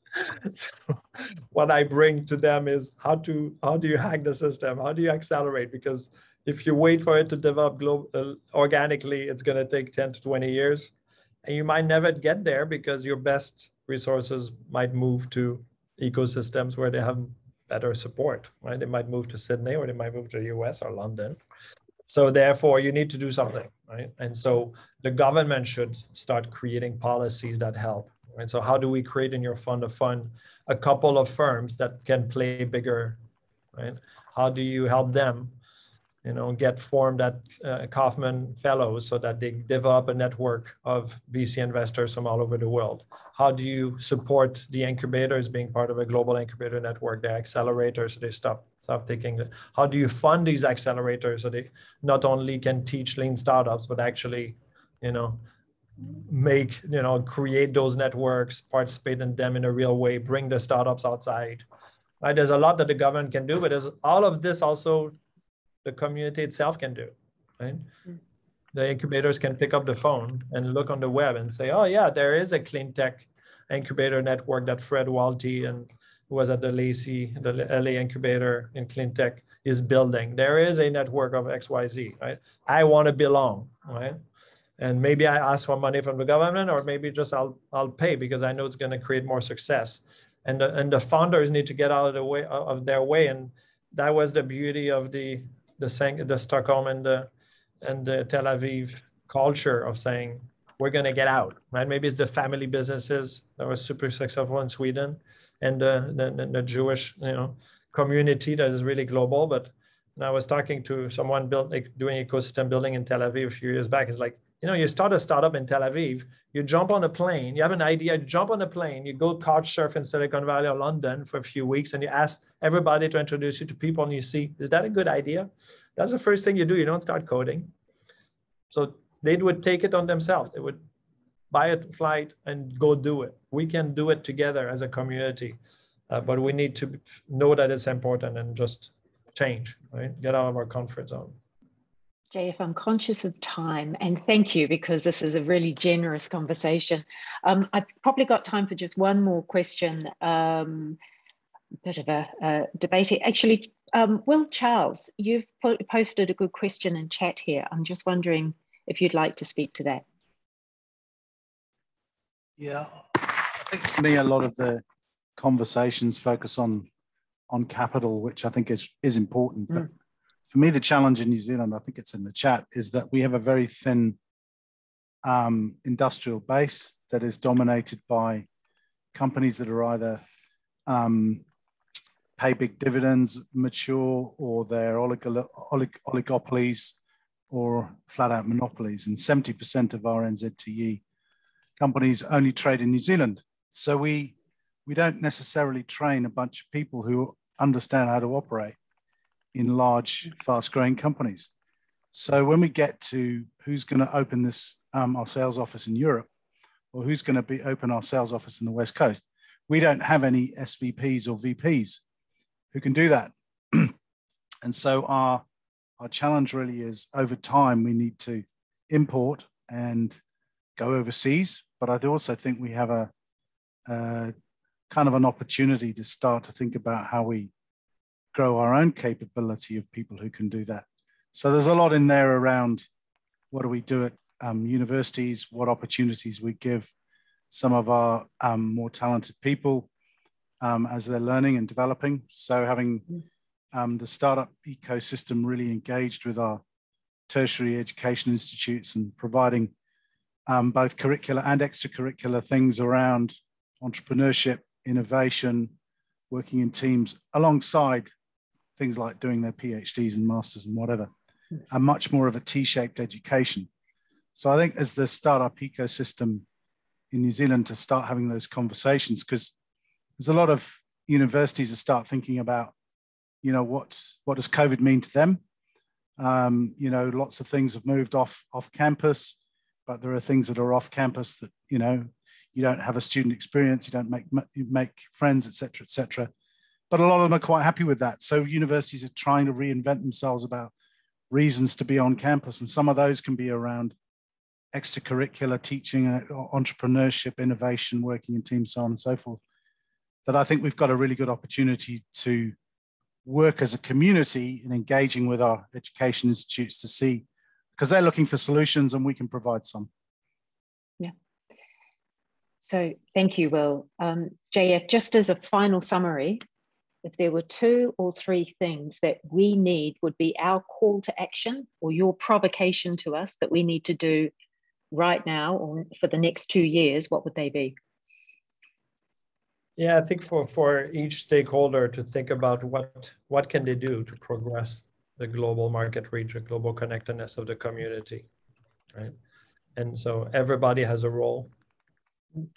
so <laughs> what I bring to them is how to how do you hack the system? How do you accelerate? Because if you wait for it to develop global, uh, organically, it's going to take 10 to 20 years. And you might never get there because your best resources might move to ecosystems where they have better support, right? They might move to Sydney or they might move to the US or London. So therefore, you need to do something, right? And so the government should start creating policies that help. Right? So how do we create in your fund of fund a couple of firms that can play bigger, right? How do you help them you know, get formed at uh, Kauffman Fellows so that they develop a network of VC investors from all over the world? How do you support the incubators being part of a global incubator network, the accelerators, so they stop stop taking it? How do you fund these accelerators so they not only can teach lean startups, but actually, you know, make, you know, create those networks, participate in them in a real way, bring the startups outside. Right? There's a lot that the government can do, but there's all of this also the community itself can do, right? Mm. The incubators can pick up the phone and look on the web and say, oh yeah, there is a clean tech incubator network that Fred Walti and who was at the LACI, the LA incubator in clean tech is building. There is a network of XYZ, right? I want to belong, right? And maybe I ask for money from the government, or maybe just I'll I'll pay because I know it's going to create more success. And the, and the founders need to get out of the way of their way. And that was the beauty of the the the Stockholm and the and the Tel Aviv culture of saying we're going to get out, right? Maybe it's the family businesses that were super successful in Sweden, and the the, the Jewish you know community that is really global. But I was talking to someone built like, doing ecosystem building in Tel Aviv a few years back. It's like you know you start a startup in Tel Aviv, you jump on a plane, you have an idea, you jump on a plane, you go couch surf in Silicon Valley or London for a few weeks, and you ask everybody to introduce you to people, and you see, is that a good idea? That's the first thing you do. You don't start coding. So they would take it on themselves. They would buy a flight and go do it. We can do it together as a community, uh, but we need to know that it's important and just change, right? Get out of our comfort zone. JF, I'm conscious of time and thank you because this is a really generous conversation. Um, I've probably got time for just one more question, um, bit of a, debate here. Actually, um, Will Charles, you've posted a good question in chat here. I'm just wondering if you'd like to speak to that. Yeah, I think for me, a lot of the conversations focus on on capital, which I think is is important. But mm for me, the challenge in New Zealand, I think it's in the chat, is that we have a very thin um, industrial base that is dominated by companies that are either um, pay big dividends, mature, or they're olig- olig- oligopolies or flat out monopolies. And 70% of our NZTE companies only trade in New Zealand. So we, we don't necessarily train a bunch of people who understand how to operate in large, fast growing companies. So when we get to who's going to open this, um, our sales office in Europe, or who's going to be open our sales office in the West Coast, we don't have any SVPs or VPs who can do that. <clears throat> and so our our challenge really is over time we need to import and go overseas. But I also think we have a, a kind of an opportunity to start to think about how we grow our own capability of people who can do that. So there's a lot in there around what do we do at um, universities, what opportunities we give some of our um, more talented people um, as they're learning and developing. So having um, the startup ecosystem really engaged with our tertiary education institutes and providing um, both curricular and extracurricular things around entrepreneurship, innovation, working in teams alongside things like doing their PhDs and masters and whatever, a much more of a T-shaped education. So I think as the startup ecosystem in New Zealand to start having those conversations, because there's a lot of universities that start thinking about, you know, what what does COVID mean to them? Um, you know, lots of things have moved off off campus, but there are things that are off campus that you know you don't have a student experience, you don't make you make friends, etc., etc. But a lot of them are quite happy with that. So universities are trying to reinvent themselves about reasons to be on campus, and some of those can be around extracurricular teaching, uh, entrepreneurship, innovation, working in teams, so on and so forth. That I think we've got a really good opportunity to work as a community in engaging with our education institutes to see, because they're looking for solutions and we can provide some. Yeah. So thank you, Will. Um, JF, just as a final summary, if there were two or three things that we need would be our call to action or your provocation to us that we need to do right now or for the next two years, what would they be? Yeah, I think for, for each stakeholder to think about what what can they do to progress the global market reach, the global connectedness of the community, right? And so everybody has a role.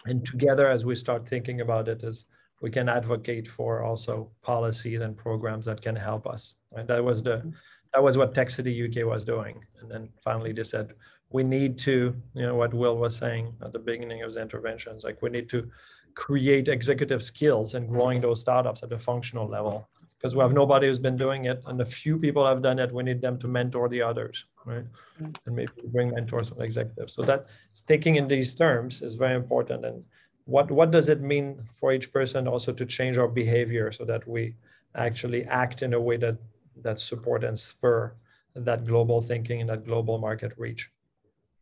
And together, as we start thinking about it, is we can advocate for also policies and programs that can help us. Right? That was the that was what Tech City UK was doing. And then finally they said, we need to, you know, what Will was saying at the beginning of the interventions, like we need to create executive skills and growing those startups at the functional level because we have nobody who's been doing it and a few people have done it we need them to mentor the others right mm. and maybe bring mentors from executives so that thinking in these terms is very important and what what does it mean for each person also to change our behavior so that we actually act in a way that that support and spur that global thinking and that global market reach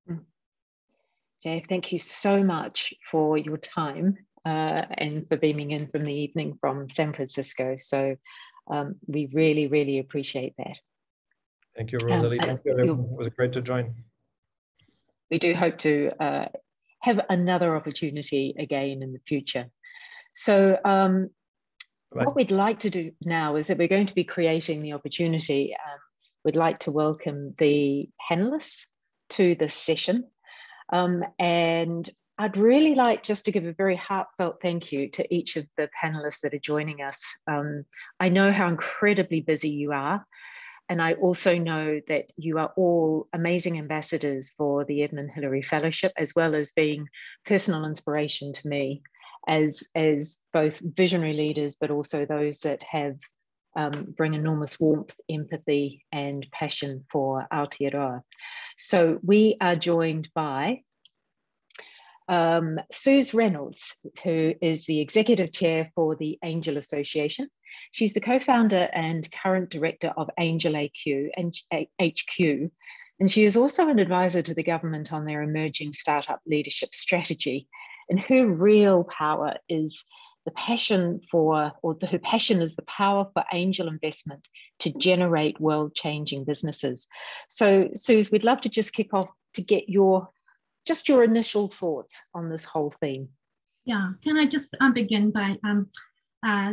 mm. Jay, thank you so much for your time uh, and for beaming in from the evening from San Francisco. So um, we really, really appreciate that. Thank you, Rosalie. Um, Thank you. It was great to join. We do hope to uh, have another opportunity again in the future. So um, what we'd like to do now is that we're going to be creating the opportunity. Um, we'd like to welcome the panelists to this session. Um, and I'd really like just to give a very heartfelt thank you to each of the panelists that are joining us. Um, I know how incredibly busy you are. And I also know that you are all amazing ambassadors for the Edmund Hillary Fellowship, as well as being personal inspiration to me as, as both visionary leaders, but also those that have um, bring enormous warmth, empathy, and passion for Aotearoa. So we are joined by um, Suse Reynolds, who is the executive chair for the Angel Association. She's the co-founder and current director of Angel AQ and HQ, and she is also an advisor to the government on their emerging startup leadership strategy. And her real power is the passion for, or the, her passion is the power for angel investment to generate world-changing businesses. So, Suse, we'd love to just kick off to get your just your initial thoughts on this whole theme. Yeah, can I just um, begin by um,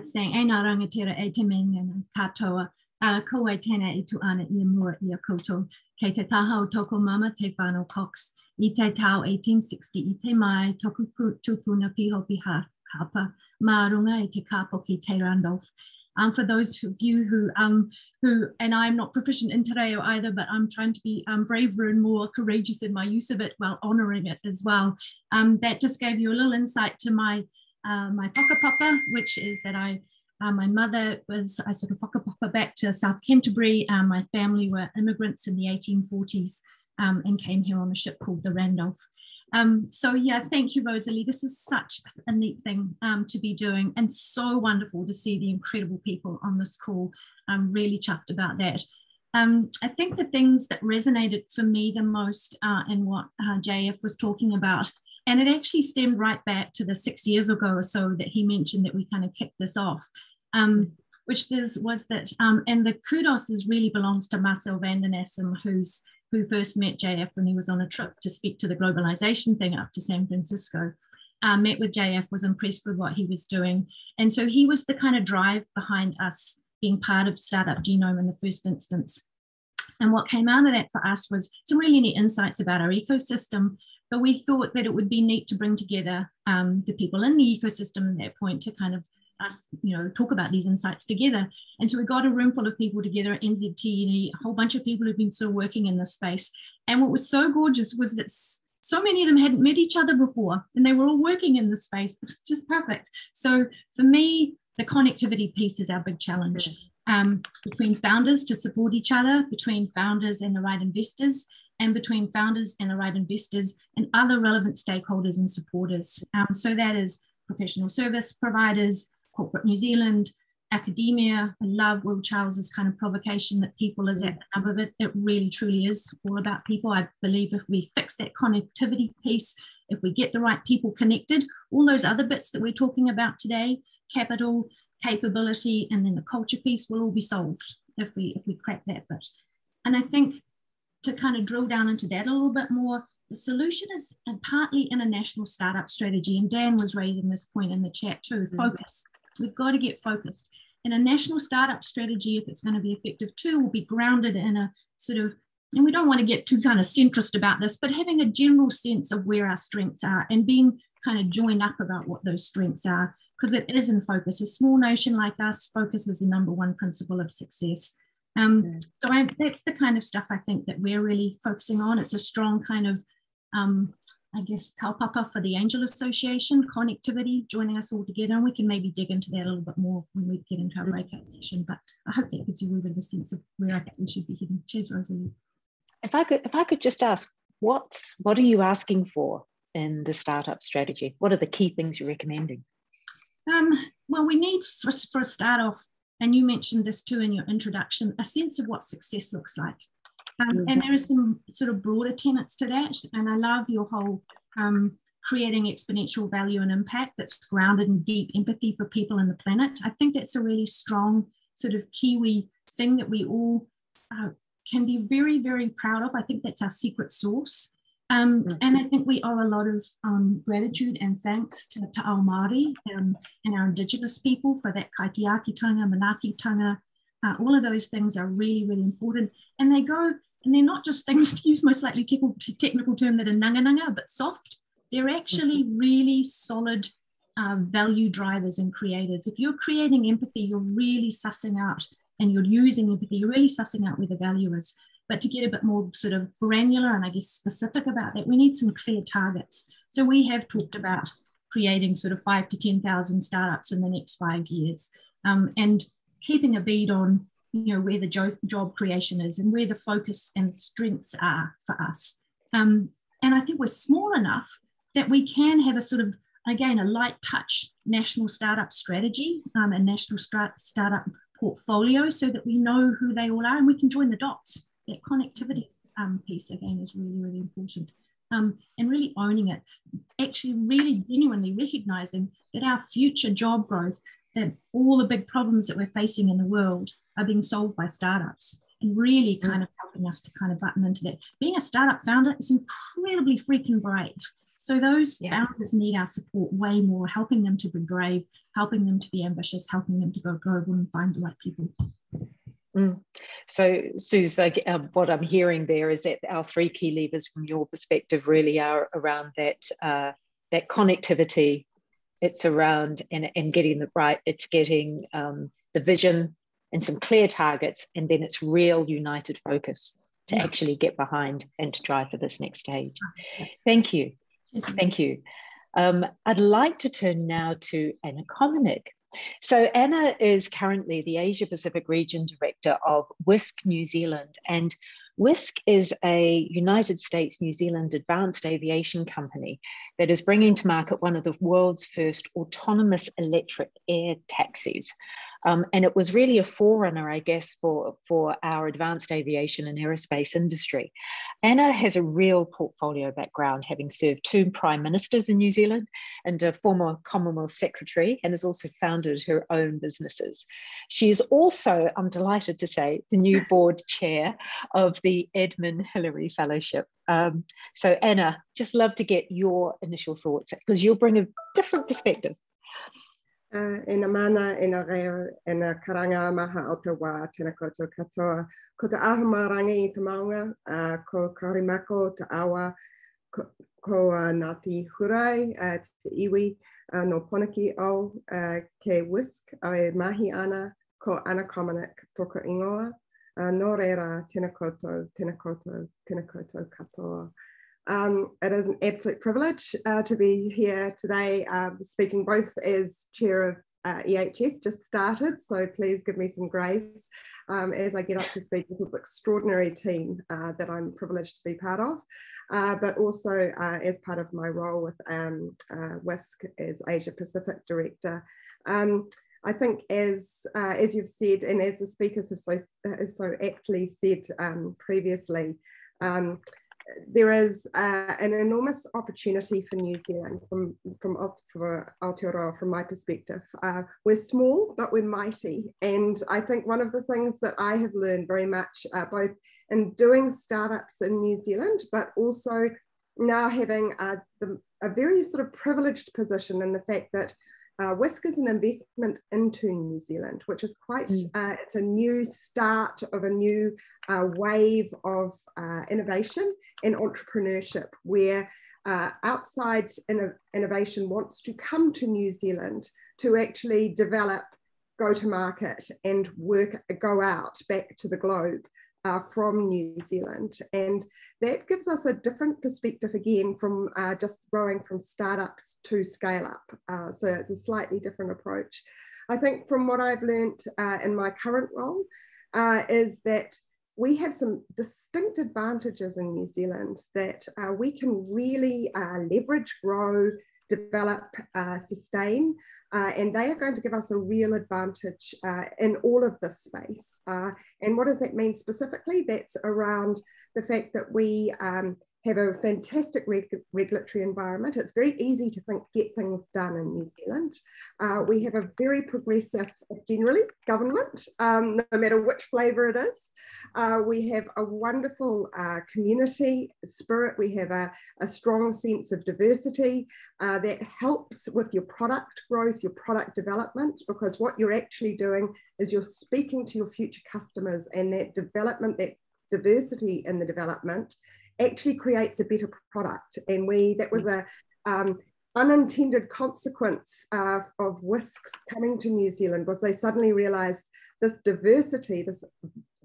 saying, e nā e te menga katoa, uh, ai tēnā i tu ana i mua i a koutou, kei te taha o toko mama te whānau Cox, i te tau 1860 i te mai, toku tupuna ki hopi hapa, mā runga i te kāpoki te Randolph, um, for those of you who, um, who, and I'm not proficient in Te Reo either, but I'm trying to be um, braver and more courageous in my use of it while honoring it as well. Um, that just gave you a little insight to my, uh, my whakapapa, which is that I, uh, my mother was, I sort of whakapapa back to South Canterbury. Um, my family were immigrants in the 1840s um, and came here on a ship called the Randolph. Um, so yeah, thank you, Rosalie. This is such a neat thing um, to be doing and so wonderful to see the incredible people on this call. I'm really chuffed about that. Um, I think the things that resonated for me the most uh, in what uh, JF was talking about, and it actually stemmed right back to the six years ago or so that he mentioned that we kind of kicked this off, um, which this was that, um, and the kudos is really belongs to Marcel van den Assem, who's who first met JF when he was on a trip to speak to the globalization thing up to San Francisco. Uh, met with JF, was impressed with what he was doing. And so he was the kind of drive behind us being part of Startup Genome in the first instance. And what came out of that for us was some really neat insights about our ecosystem. But we thought that it would be neat to bring together um, the people in the ecosystem at that point to kind of us, you know, talk about these insights together. And so we got a room full of people together at NZT, a whole bunch of people who've been sort of working in this space. And what was so gorgeous was that so many of them hadn't met each other before and they were all working in this space. It was just perfect. So for me, the connectivity piece is our big challenge. Um, between founders to support each other, between founders and the right investors, and between founders and the right investors and other relevant stakeholders and supporters. Um, so that is professional service providers, corporate New Zealand, academia. I love Will Charles's kind of provocation that people is at the nub of it. It really truly is all about people. I believe if we fix that connectivity piece, if we get the right people connected, all those other bits that we're talking about today, capital, capability, and then the culture piece will all be solved if we if we crack that bit. And I think to kind of drill down into that a little bit more, the solution is partly in a national startup strategy. And Dan was raising this point in the chat too, mm-hmm. focus. We've got to get focused. And a national startup strategy, if it's going to be effective too, will be grounded in a sort of, and we don't want to get too kind of centrist about this, but having a general sense of where our strengths are and being kind of joined up about what those strengths are, because it is in focus. A small nation like us, focus is the number one principle of success. Um, mm. So I, that's the kind of stuff I think that we're really focusing on. It's a strong kind of um, I guess, Kaupapa for the Angel Association, connectivity, joining us all together. And we can maybe dig into that a little bit more when we get into our breakout session. But I hope that gives you a little bit of a sense of where I think we should be heading. Cheers, Rosalie. If I could, if I could just ask, what's what are you asking for in the startup strategy? What are the key things you're recommending? Um, well, we need for, for a start off, and you mentioned this too in your introduction, a sense of what success looks like. Um, mm-hmm. And there are some sort of broader tenets to that. And I love your whole um, creating exponential value and impact that's grounded in deep empathy for people and the planet. I think that's a really strong sort of Kiwi thing that we all uh, can be very, very proud of. I think that's our secret sauce. Um, mm-hmm. and I think we owe a lot of um, gratitude and thanks to, to our Māori um, and our Indigenous people for that kaitiakitanga, manakitanga, uh, all of those things are really, really important. And they go, and they're not just things <laughs> to use my slightly technical term that are nanga nanga, but soft. They're actually mm-hmm. really solid uh, value drivers and creators. If you're creating empathy, you're really sussing out and you're using empathy, you're really sussing out where the value is. But to get a bit more sort of granular and I guess specific about that, we need some clear targets. So we have talked about creating sort of five to 10,000 startups in the next five years. Um, and keeping a bead on you know where the job, job creation is and where the focus and strengths are for us um, and i think we're small enough that we can have a sort of again a light touch national startup strategy um, a national start, startup portfolio so that we know who they all are and we can join the dots that connectivity um, piece again is really really important um, and really owning it actually really genuinely recognizing that our future job growth that all the big problems that we're facing in the world are being solved by startups and really mm. kind of helping us to kind of button into that. Being a startup founder is incredibly freaking brave. So those yeah. founders need our support way more, helping them to be brave, helping them to be ambitious, helping them to go global and find the right people. Mm. So, Suse, like, uh, what I'm hearing there is that our three key levers, from your perspective, really are around that uh, that connectivity, it's around and, and getting the right, it's getting um, the vision and some clear targets, and then it's real united focus to yeah. actually get behind and to drive for this next stage. Thank you. Thank you. Um, I'd like to turn now to Anna Kominik. So Anna is currently the Asia Pacific Region Director of Wisk New Zealand, and Wisk is a United States New Zealand advanced aviation company that is bringing to market one of the world's first autonomous electric air taxis. Um, and it was really a forerunner, I guess, for, for our advanced aviation and aerospace industry. Anna has a real portfolio background, having served two prime ministers in New Zealand and a former Commonwealth Secretary, and has also founded her own businesses. She is also, I'm delighted to say, the new board chair of the Edmund Hillary Fellowship. Um, so, Anna, just love to get your initial thoughts because you'll bring a different perspective. Uh, e na mana, e na reo, e na karanga maha o te wā, tēnā koutou katoa. Ko te ahamarangi i te maunga, uh, ko karimako te awa, ko, ko uh, Ngāti Hurai, uh, te iwi, uh, no Ponaki o, uh, ke Wisk, ai mahi ana, ko Anna Komanek, toko ingoa. Uh, no reira, tēnā koutou, tēnā koutou, tēnā koutou katoa. Um, it is an absolute privilege uh, to be here today, uh, speaking both as chair of uh, EHF, just started, so please give me some grace um, as I get up to speak with this extraordinary team uh, that I'm privileged to be part of, uh, but also uh, as part of my role with um, Wisk as Asia Pacific Director. Um, I think as as you've said, and as the speakers have so, so aptly said um, previously, um, there is uh, an enormous opportunity for New Zealand from, from for Aotearoa from my perspective. Uh, we're small, but we're mighty. And I think one of the things that I have learned very much, uh, both in doing startups in New Zealand, but also now having a, the, a very sort of privileged position in the fact that uh, Wisk is an investment into New Zealand, which is quite, mm. uh, it's a new start of a new uh, wave of uh, innovation and entrepreneurship where uh, outside innovation wants to come to New Zealand to actually develop, go to market and work, go out back to the globe uh, from New Zealand. And that gives us a different perspective again from uh, just growing from startups to scale up. Uh, so it's a slightly different approach. I think from what I've learned uh, in my current role uh, is that we have some distinct advantages in New Zealand that uh, we can really leverage, grow, develop, sustain uh, and they are going to give us a real advantage uh, in all of this space. Uh, and what does that mean specifically? That's around the fact that we um, have a fantastic reg regulatory environment. It's very easy to think, get things done in New Zealand. Uh, we have a very progressive, generally, government, um, no matter which flavour it is. Uh, we have a wonderful uh, community spirit. We have a, a, strong sense of diversity uh, that helps with your product growth, your product development, because what you're actually doing is you're speaking to your future customers and that development, that diversity in the development actually creates a better product. And we, that was a um, unintended consequence uh, of Wisk's coming to New Zealand was they suddenly realized this diversity, this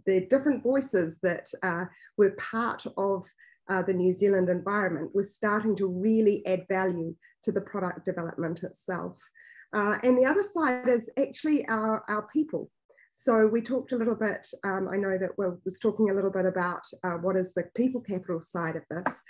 the different voices that uh, were part of uh, the New Zealand environment was starting to really add value to the product development itself. Uh, and the other side is actually our, our people. So we talked a little bit, um, I know that we was talking a little bit about uh, what is the people capital side of this.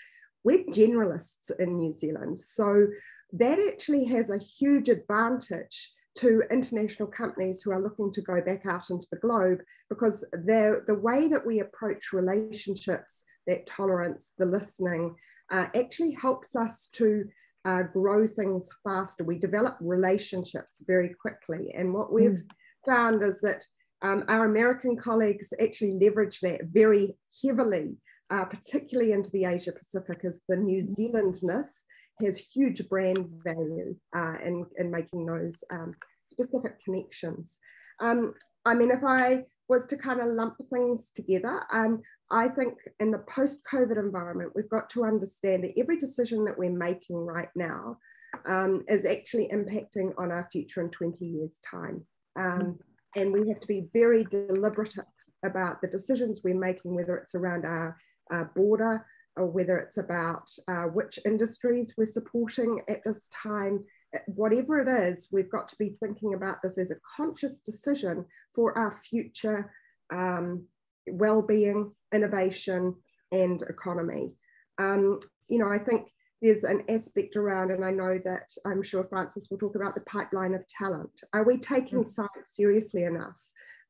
We're generalists in New Zealand. So that actually has a huge advantage to international companies who are looking to go back out into the globe because the way that we approach relationships, that tolerance, the listening, uh, actually helps us to uh, grow things faster. We develop relationships very quickly. And what we've mm. found is that um, our American colleagues actually leverage that very heavily, uh, particularly into the Asia Pacific, as the New Zealandness has huge brand value uh, in, in making those um, specific connections. Um, I mean, if I was to kind of lump things together, um, I think in the post COVID environment, we've got to understand that every decision that we're making right now um, is actually impacting on our future in 20 years' time. Um, and we have to be very deliberative about the decisions we're making, whether it's around our, our border or whether it's about uh, which industries we're supporting at this time. Whatever it is, we've got to be thinking about this as a conscious decision for our future um, well-being, innovation, and economy. Um, you know, I think there's an aspect around, and I know that I'm sure Frances will talk about the pipeline of talent. Are we taking mm. science seriously enough?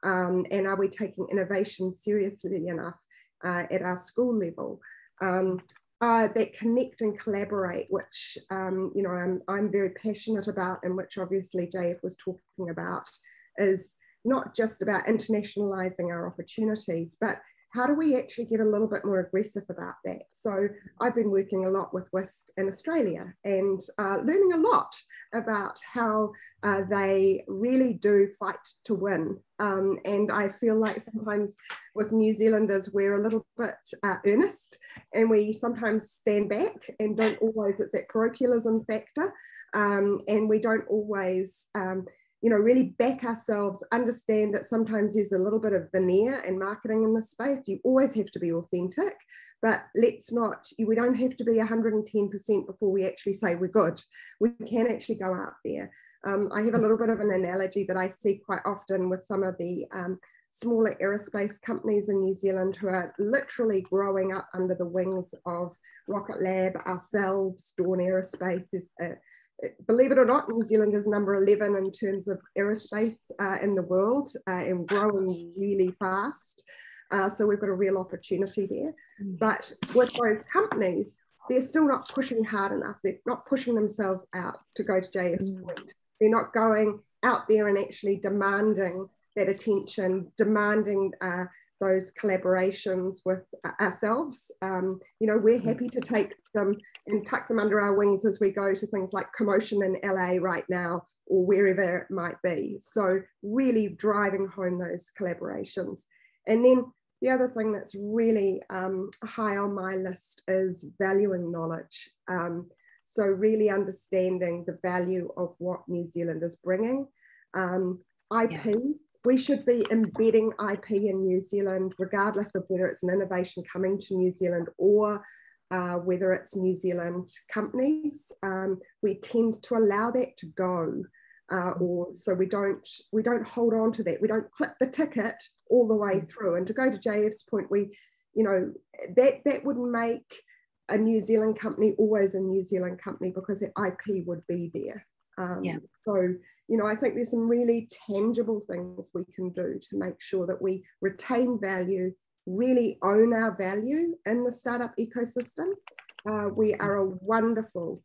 Um, and are we taking innovation seriously enough uh, at our school level? Um, uh, that connect and collaborate, which um, you know I'm, I'm very passionate about, and which obviously JF was talking about, is not just about internationalizing our opportunities, but how do we actually get a little bit more aggressive about that? So I've been working a lot with Wisk in Australia and uh, learning a lot about how uh, they really do fight to win. Um, and I feel like sometimes with New Zealanders, we're a little bit uh, earnest and we sometimes stand back and don't always, it's that parochialism factor. Um, and we don't always um, you know, really back ourselves, understand that sometimes there's a little bit of veneer and marketing in this space. You always have to be authentic, but let's not, we don't have to be 110% before we actually say we're good. We can actually go out there. Um, I have a little bit of an analogy that I see quite often with some of the um, smaller aerospace companies in New Zealand who are literally growing up under the wings of Rocket Lab, ourselves, Dawn Aerospace is a, believe it or not, New Zealand is number 11 in terms of aerospace uh, in the world uh, and growing really fast. Uh, so we've got a real opportunity there. Mm. But with those companies, they're still not pushing hard enough. They're not pushing themselves out to go to JF's mm. point. They're not going out there and actually demanding that attention, demanding uh, those collaborations with ourselves. Um, you know, we're happy to take them and tuck them under our wings as we go to things like commotion in LA right now or wherever it might be. So really driving home those collaborations. And then the other thing that's really um, high on my list is valuing knowledge. Um, so really understanding the value of what New Zealand is bringing. Um, IP, yeah we should be embedding IP in New Zealand, regardless of whether it's an innovation coming to New Zealand or uh, whether it's New Zealand companies. Um, we tend to allow that to go. Uh, or so we don't we don't hold on to that we don't clip the ticket all the way through and to go to jf's point we you know that that would make a new zealand company always a new zealand company because the ip would be there um, yeah. so you know, I think there's some really tangible things we can do to make sure that we retain value, really own our value in the startup ecosystem. Uh, we are a wonderful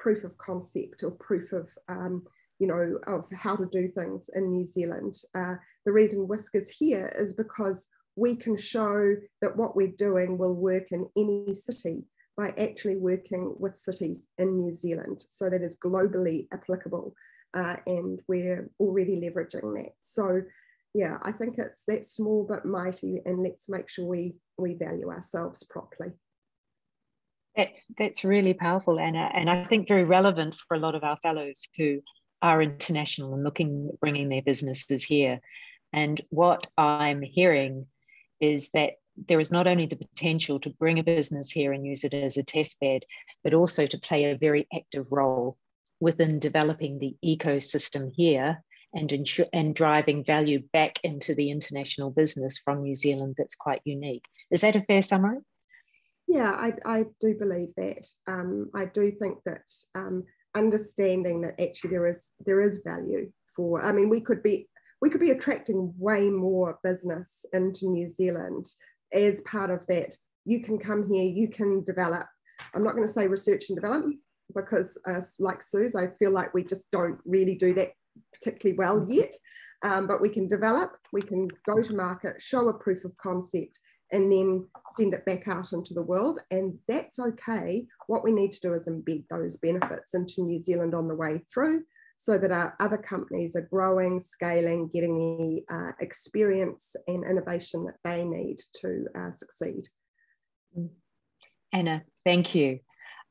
proof of concept or proof of, um, you know, of how to do things in New Zealand. Uh, the reason Wisk is here is because we can show that what we're doing will work in any city by actually working with cities in New Zealand so that it's globally applicable uh, and we're already leveraging that. So yeah, I think it's that small but mighty, and let's make sure we we value ourselves properly. That's that's really powerful, Anna, and I think very relevant for a lot of our fellows who are international and looking bringing their businesses here. And what I'm hearing is that there is not only the potential to bring a business here and use it as a test bed, but also to play a very active role within developing the ecosystem here and, insure, and driving value back into the international business from New Zealand that's quite unique. Is that a fair summary? Yeah, I, I do believe that. Um, I do think that um, understanding that actually there is there is value for. I mean, we could be we could be attracting way more business into New Zealand as part of that. You can come here, you can develop. I'm not going to say research and development because uh, like Suse, I feel like we just don't really do that particularly well mm-hmm. yet, um, but we can develop, we can go to market, show a proof of concept, and then send it back out into the world. And that's okay. What we need to do is embed those benefits into New Zealand on the way through so that our other companies are growing, scaling, getting the uh, experience and innovation that they need to uh, succeed. Anna, thank you.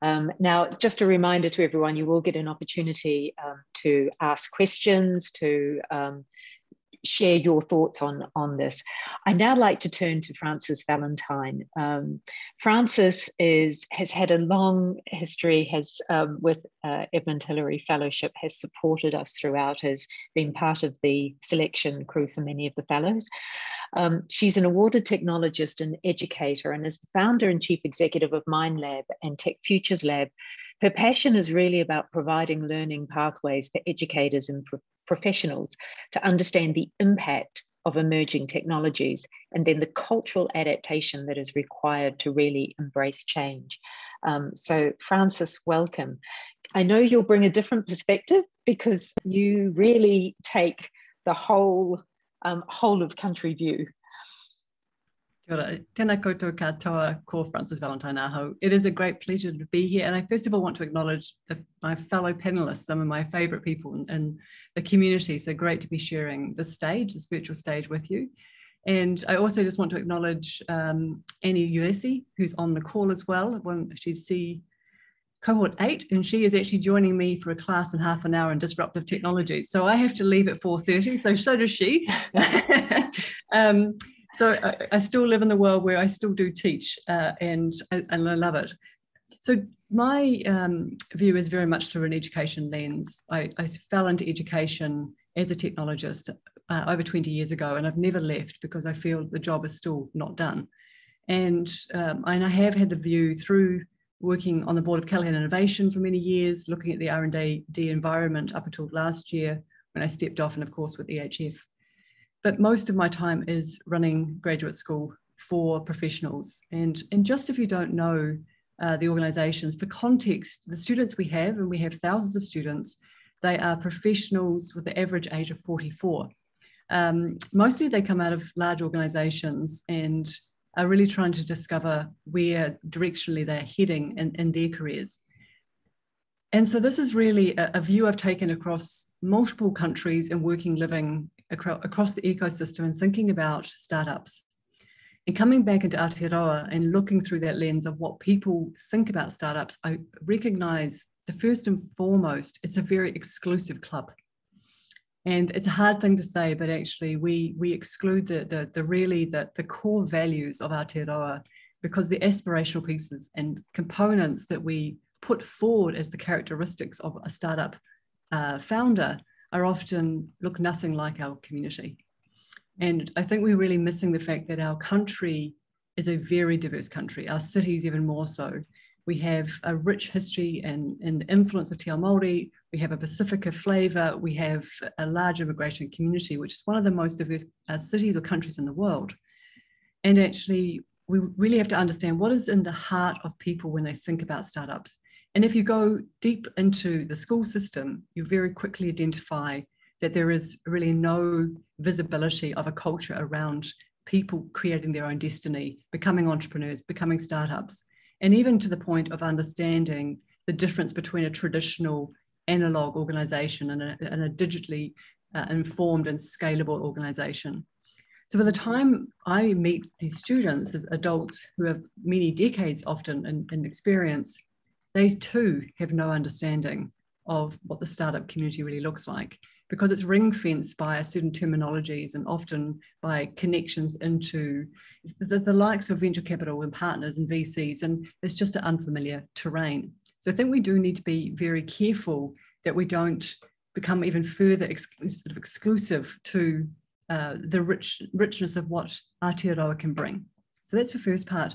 Um, now, just a reminder to everyone, you will get an opportunity um, to ask questions, to um, share your thoughts on, on this. I'd now like to turn to Frances Valintine. Um, Frances is, has had a long history, has um, with uh, Edmund Hillary Fellowship, has supported us throughout, has been part of the selection crew for many of the fellows. Um, she's an awarded technologist and educator and is the founder and chief executive of MindLab and Tech Futures Lab, her passion is really about providing learning pathways for educators and pro professionals to understand the impact of emerging technologies and then the cultural adaptation that is required to really embrace change. Um, so, Frances, welcome. I know you'll bring a different perspective because you really take the whole um, whole of country view Tēnā koutou katoa ko Frances Valintine Aho. It is a great pleasure to be here. And I first of all want to acknowledge the, my fellow panelists, some of my favourite people in, in, the community. So great to be sharing this stage, this virtual stage with you. And I also just want to acknowledge um, Annie Ulesi, who's on the call as well. When she's C cohort eight, and she is actually joining me for a class in half an hour in disruptive technologies. So I have to leave at 4.30, so so does she. <laughs> um, so I, I, still live in the world where I still do teach uh, and, and I love it. So my um, view is very much through an education lens. I, I fell into education as a technologist uh, over 20 years ago and I've never left because I feel the job is still not done. And, um, and I have had the view through working on the board of Callaghan Innovation for many years, looking at the R&D environment up until last year when I stepped off and of course with EHF but most of my time is running graduate school for professionals. And, and just if you don't know uh, the organizations, for context, the students we have, and we have thousands of students, they are professionals with the average age of 44. Um, mostly they come out of large organizations and are really trying to discover where directionally they're heading in, in their careers. And so this is really a, a, view I've taken across multiple countries and working living across the ecosystem and thinking about startups. And coming back into Aotearoa and looking through that lens of what people think about startups, I recognize the first and foremost, it's a very exclusive club. And it's a hard thing to say, but actually we, we exclude the, the, the really the, the core values of Aotearoa because the aspirational pieces and components that we put forward as the characteristics of a startup uh, founder are often look nothing like our community. And I think we're really missing the fact that our country is a very diverse country, our cities even more so. We have a rich history and, and the influence of Te Māori. We have a Pasifika flavour. We have a large immigration community, which is one of the most diverse uh, cities or countries in the world. And actually, we really have to understand what is in the heart of people when they think about startups. And if you go deep into the school system, you very quickly identify that there is really no visibility of a culture around people creating their own destiny, becoming entrepreneurs, becoming startups, and even to the point of understanding the difference between a traditional analog organization and a, and a digitally uh, informed and scalable organization. So by the time I meet these students as adults who have many decades often in, in experience, they too have no understanding of what the startup community really looks like because it's ring fenced by certain terminologies and often by connections into the, the, likes of venture capital and partners and VCs, and it's just an unfamiliar terrain. So I think we do need to be very careful that we don't become even further ex- sort of exclusive to uh, the rich richness of what Aotearoa can bring. So that's the first part.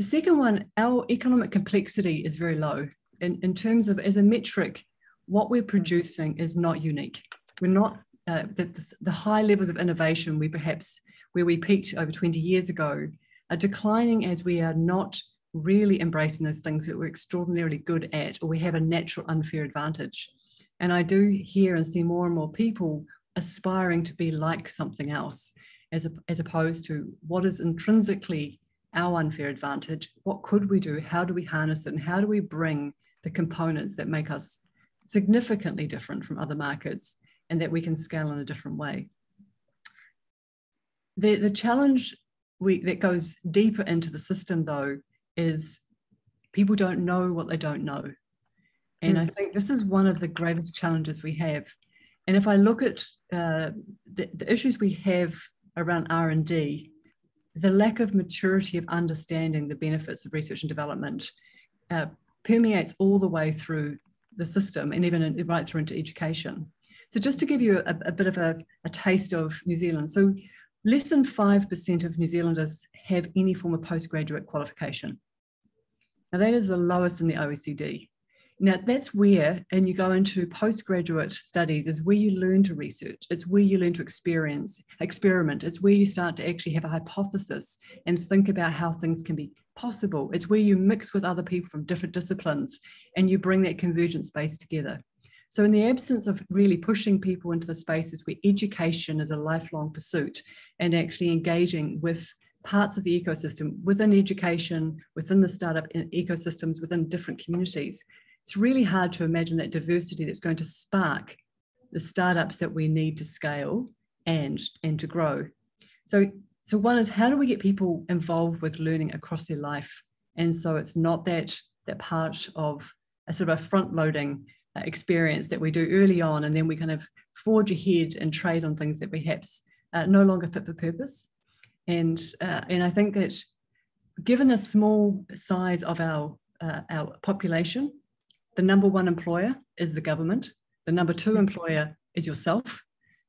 The second one, our economic complexity is very low. In, in terms of, as a metric, what we're producing is not unique. We're not, uh, the, the high levels of innovation we perhaps, where we peaked over 20 years ago, are declining as we are not really embracing those things that we're extraordinarily good at or we have a natural unfair advantage. And I do hear and see more and more people aspiring to be like something else as, a, as opposed to what is intrinsically our unfair advantage, what could we do? How do we harness it? And how do we bring the components that make us significantly different from other markets and that we can scale in a different way? The, the challenge we, that goes deeper into the system, though, is people don't know what they don't know. And mm. I think this is one of the greatest challenges we have. And if I look at uh, the, the issues we have around R&D, the lack of maturity of understanding the benefits of research and development uh, permeates all the way through the system and even in, right through into education. So just to give you a, a bit of a, a, taste of New Zealand. So less than 5% of New Zealanders have any form of postgraduate qualification. Now that is the lowest in the OECD. Now that's where, and you go into postgraduate studies, is where you learn to research. It's where you learn to experience, experiment. It's where you start to actually have a hypothesis and think about how things can be possible. It's where you mix with other people from different disciplines and you bring that convergent space together. So in the absence of really pushing people into the spaces where education is a lifelong pursuit and actually engaging with parts of the ecosystem within education, within the startup ecosystems, within different communities, it's really hard to imagine that diversity that's going to spark the startups that we need to scale and, and to grow. So, so one is how do we get people involved with learning across their life? And so it's not that that part of a sort of a front loading uh, experience that we do early on, and then we kind of forge ahead and trade on things that perhaps uh, no longer fit for purpose. And uh, and I think that given the small size of our uh, our population, the number one employer is the government. The number two mm-hmm. employer is yourself.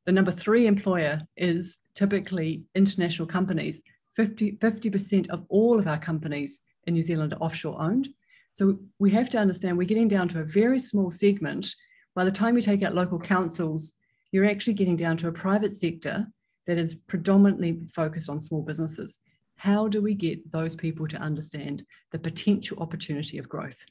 The number three employer is typically international companies. 50, 50% of all of our companies in New Zealand are offshore owned. So we have to understand we're getting down to a very small segment. By the time you take out local councils, you're actually getting down to a private sector that is predominantly focused on small businesses. How do we get those people to understand the potential opportunity of growth?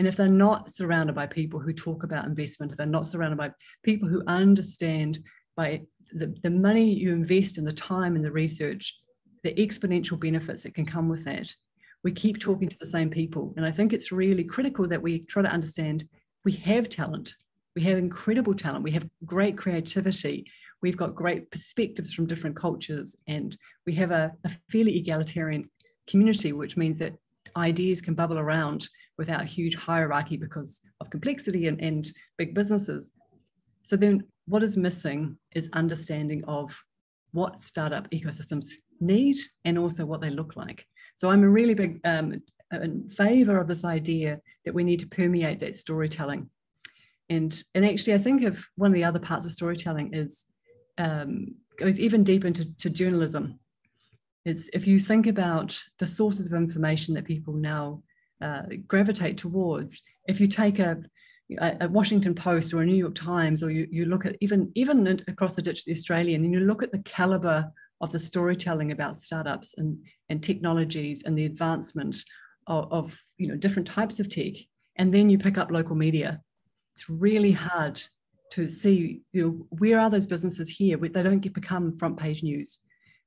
And if they're not surrounded by people who talk about investment, if they're not surrounded by people who understand by the, the money you invest and the time and the research, the exponential benefits that can come with that, we keep talking to the same people. And I think it's really critical that we try to understand we have talent, we have incredible talent, we have great creativity, we've got great perspectives from different cultures, and we have a, a fairly egalitarian community, which means that ideas can bubble around without huge hierarchy because of complexity and, and big businesses. So then what is missing is understanding of what startup ecosystems need and also what they look like. So I'm a really big um, in favor of this idea that we need to permeate that storytelling. And, and actually, I think of one of the other parts of storytelling is um, goes even deeper into to journalism It's if you think about the sources of information that people now uh, gravitate towards, if you take a, a, Washington Post or a New York Times, or you, you look at even even across the ditch, the Australian, and you look at the caliber of the storytelling about startups and, and technologies and the advancement of, of you know different types of tech, and then you pick up local media, it's really hard to see you know where are those businesses here? They don't get become front page news.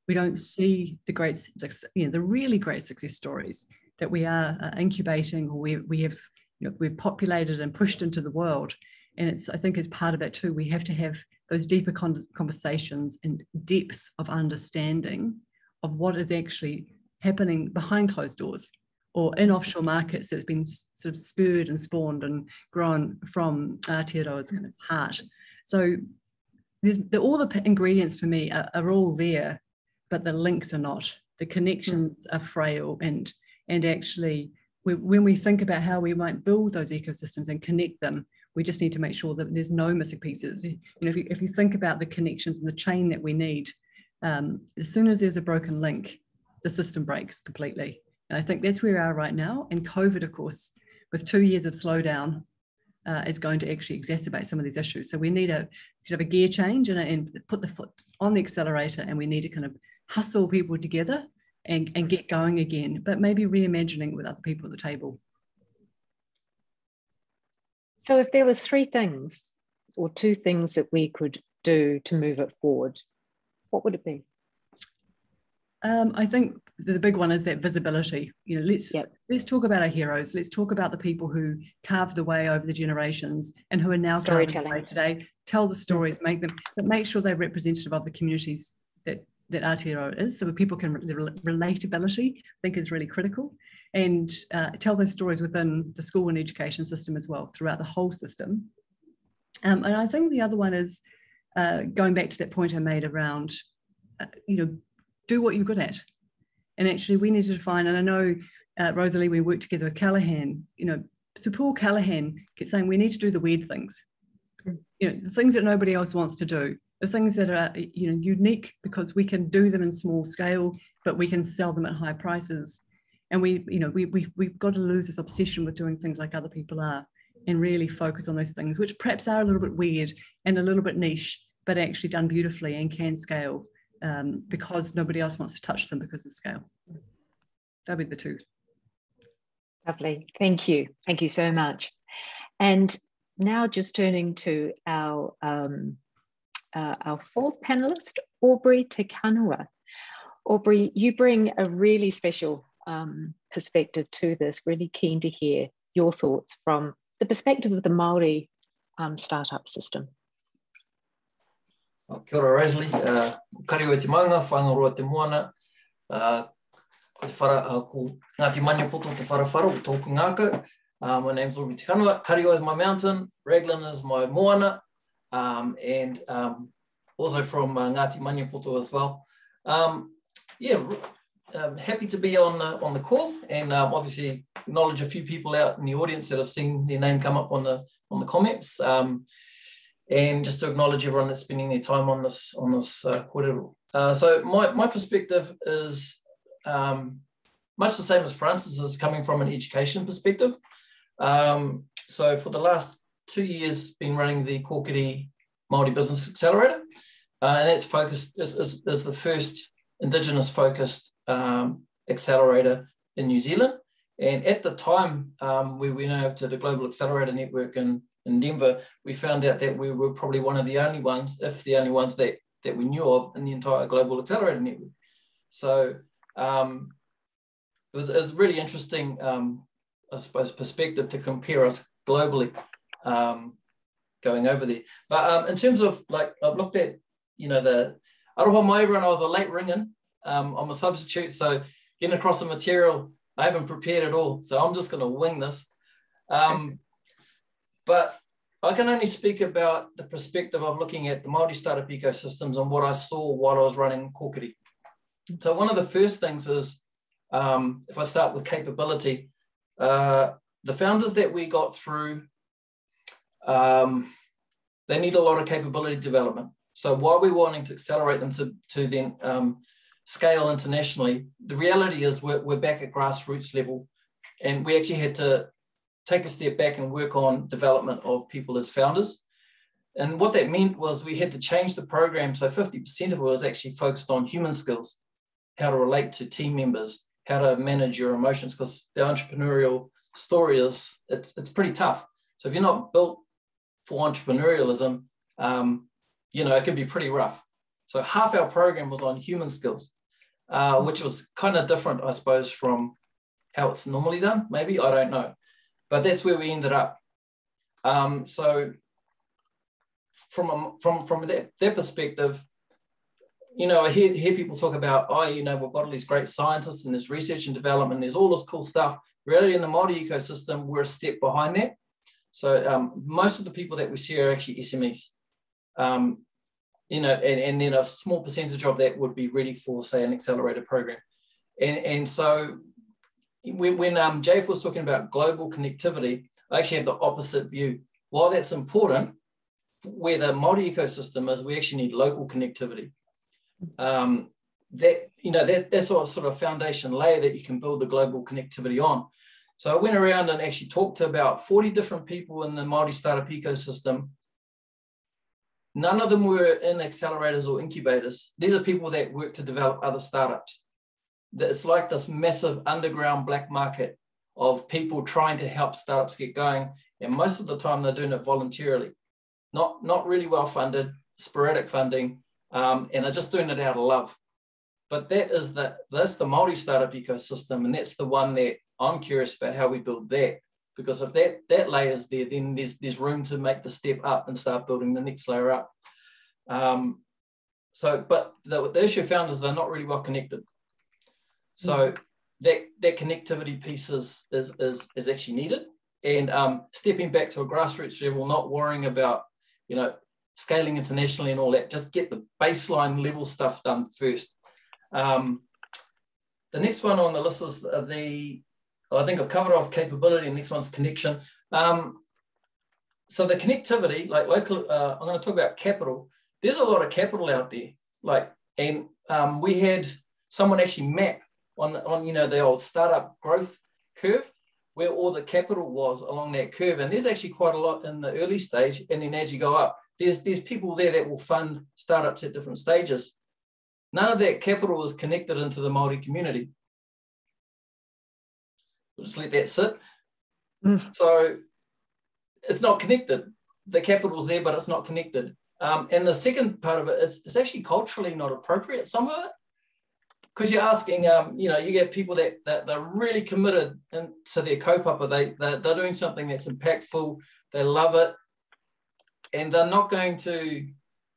We don't see the great, you know, the really great success stories that we are uh, incubating or we, we have, you know, we've populated and pushed into the world. And it's, I think as part of that too, we have to have those deeper con conversations and depth of understanding of what is actually happening behind closed doors or in offshore markets that's been sort of spurred and spawned and grown from Aotearoa's kind of heart. So there's the, all the ingredients for me are, are all there but the links are not. The connections are frail and and actually we, when we think about how we might build those ecosystems and connect them, we just need to make sure that there's no missing pieces. You know, if you, if you think about the connections and the chain that we need, um, as soon as there's a broken link, the system breaks completely. And I think that's where we are right now. And COVID, of course, with two years of slowdown, uh, is going to actually exacerbate some of these issues. So we need a sort of a gear change and, and put the foot on the accelerator, and we need to kind of hustle people together and, and get going again, but maybe reimagining with other people at the table. So if there were three things or two things that we could do to move it forward, what would it be? Um, I think the big one is that visibility. You know, let's yep. let's talk about our heroes. Let's talk about the people who carved the way over the generations and who are now way today. Tell the stories, make them, but make sure they're representative of the communities that that Aotearoa is, so people can the relatability I think is really critical, and uh, tell those stories within the school and education system as well throughout the whole system. Um, and I think the other one is uh, going back to that point I made around, uh, you know, do what you're good at. And actually, we need to define, and I know, uh, Rosalie, we work together with Callaghan. you know, so Paul Callaghan keeps saying we need to do the weird things, mm. you know, the things that nobody else wants to do, the things that are, you know, unique because we can do them in small scale, but we can sell them at high prices. And we, you know, we, we, we've got to lose this obsession with doing things like other people are and really focus on those things, which perhaps are a little bit weird and a little bit niche, but actually done beautifully and can scale um, because nobody else wants to touch them because of scale. That'll be the two. Lovely. Thank you. Thank you so much. And now just turning to our, um, uh, our fourth panelist, Aubrey Tekanua. Aubrey, you bring a really special um, perspective to this. Really keen to hear your thoughts from the perspective of the Māori um, startup system. Kia ora Rosalie, uh, kariwa te maunga, whangaroa te moana, uh, ko te whara, uh, ko Ngāti Maniapoto te wharawharo, tōku ngāka. Uh, my name's Aubrey Tekanua. Kariwa is my mountain, Raglan is my moana, um, and um, also from uh, Ngāti Maniapoto as well. Um, yeah, um, happy to be on uh, on the call, and um, obviously acknowledge a few people out in the audience that have seen their name come up on the on the comments. And just to acknowledge everyone that's spending their time on this on this uh, Uh, so my, my perspective is um, much the same as Frances is coming from an education perspective. Um, so for the last two years, been running the Kōkiri Māori Business Accelerator, uh, and that's focused is, is, is, the first Indigenous focused um, accelerator in New Zealand. And at the time, um, we went over to the Global Accelerator Network in in Denver, we found out that we were probably one of the only ones, if the only ones that, that we knew of in the entire global accelerator network. So um, it, was, it was really interesting, um, I suppose, perspective to compare us globally um, going over there. But um, in terms of like, I've looked at, you know, the Aroha Maira and I was a late ringing. Um, I'm a substitute, so getting across the material, I haven't prepared at all. So I'm just going to wing this. Um, <laughs> but I can only speak about the perspective of looking at the Māori startup ecosystems and what I saw while I was running Kōkiri. So one of the first things is, um, if I start with capability, uh, the founders that we got through, um, they need a lot of capability development. So while we're wanting to accelerate them to, to then um, scale internationally, the reality is we're, we're back at grassroots level and we actually had to take a step back and work on development of people as founders. And what that meant was we had to change the program. So 50% of it was actually focused on human skills, how to relate to team members, how to manage your emotions, because the entrepreneurial story is, it's, it's pretty tough. So if you're not built for entrepreneurialism, um, you know, it can be pretty rough. So half our program was on human skills, uh, which was kind of different, I suppose, from how it's normally done. Maybe, I don't know but that's where we ended up. Um, so from a, from from that, that perspective, you know, I hear, hear people talk about, oh, you know, we've got all these great scientists and there's research and development, there's all this cool stuff. Really, in the Māori ecosystem, we're a step behind that. So um, most of the people that we see are actually SMEs. Um, you know, and, and then a small percentage of that would be ready for, say, an accelerator program. And, and so when, when um, JF was talking about global connectivity, I actually have the opposite view. While that's important, where the Māori ecosystem is, we actually need local connectivity. Um, that you know that that's a sort of foundation layer that you can build the global connectivity on. So I went around and actually talked to about 40 different people in the Māori startup ecosystem. None of them were in accelerators or incubators. These are people that work to develop other startups it's like this massive underground black market of people trying to help startups get going. And most of the time they're doing it voluntarily, not, not really well funded, sporadic funding, um, and they're just doing it out of love. But that is the, that's the Māori startup ecosystem. And that's the one that I'm curious about how we build that. Because if that, that layer is there, then there's, there's room to make the step up and start building the next layer up. Um, so, but the, the issue found is they're not really well connected. So that that connectivity piece is is is, is actually needed. And um, stepping back to a grassroots level, not worrying about you know, scaling internationally and all that. Just get the baseline level stuff done first. Um, the next one on the list was the, I think I've covered off capability, and next one's connection. Um, so the connectivity, like local, uh, I'm going to talk about capital. There's a lot of capital out there, like, and um, we had someone actually map on on you know the old startup growth curve where all the capital was along that curve, and there's actually quite a lot in the early stage, and then as you go up, there's there's people there that will fund startups at different stages. None of that capital is connected into the Maori community. We'll just let that sit. Mm. So it's not connected. The capital's there, but it's not connected. Um, and the second part of it is it's actually culturally not appropriate, some of it. Because you're asking, um, you know, you get people that, that they're really committed in, to their kaupapa. They, they're, they're doing something that's impactful. They love it. And they're not going to,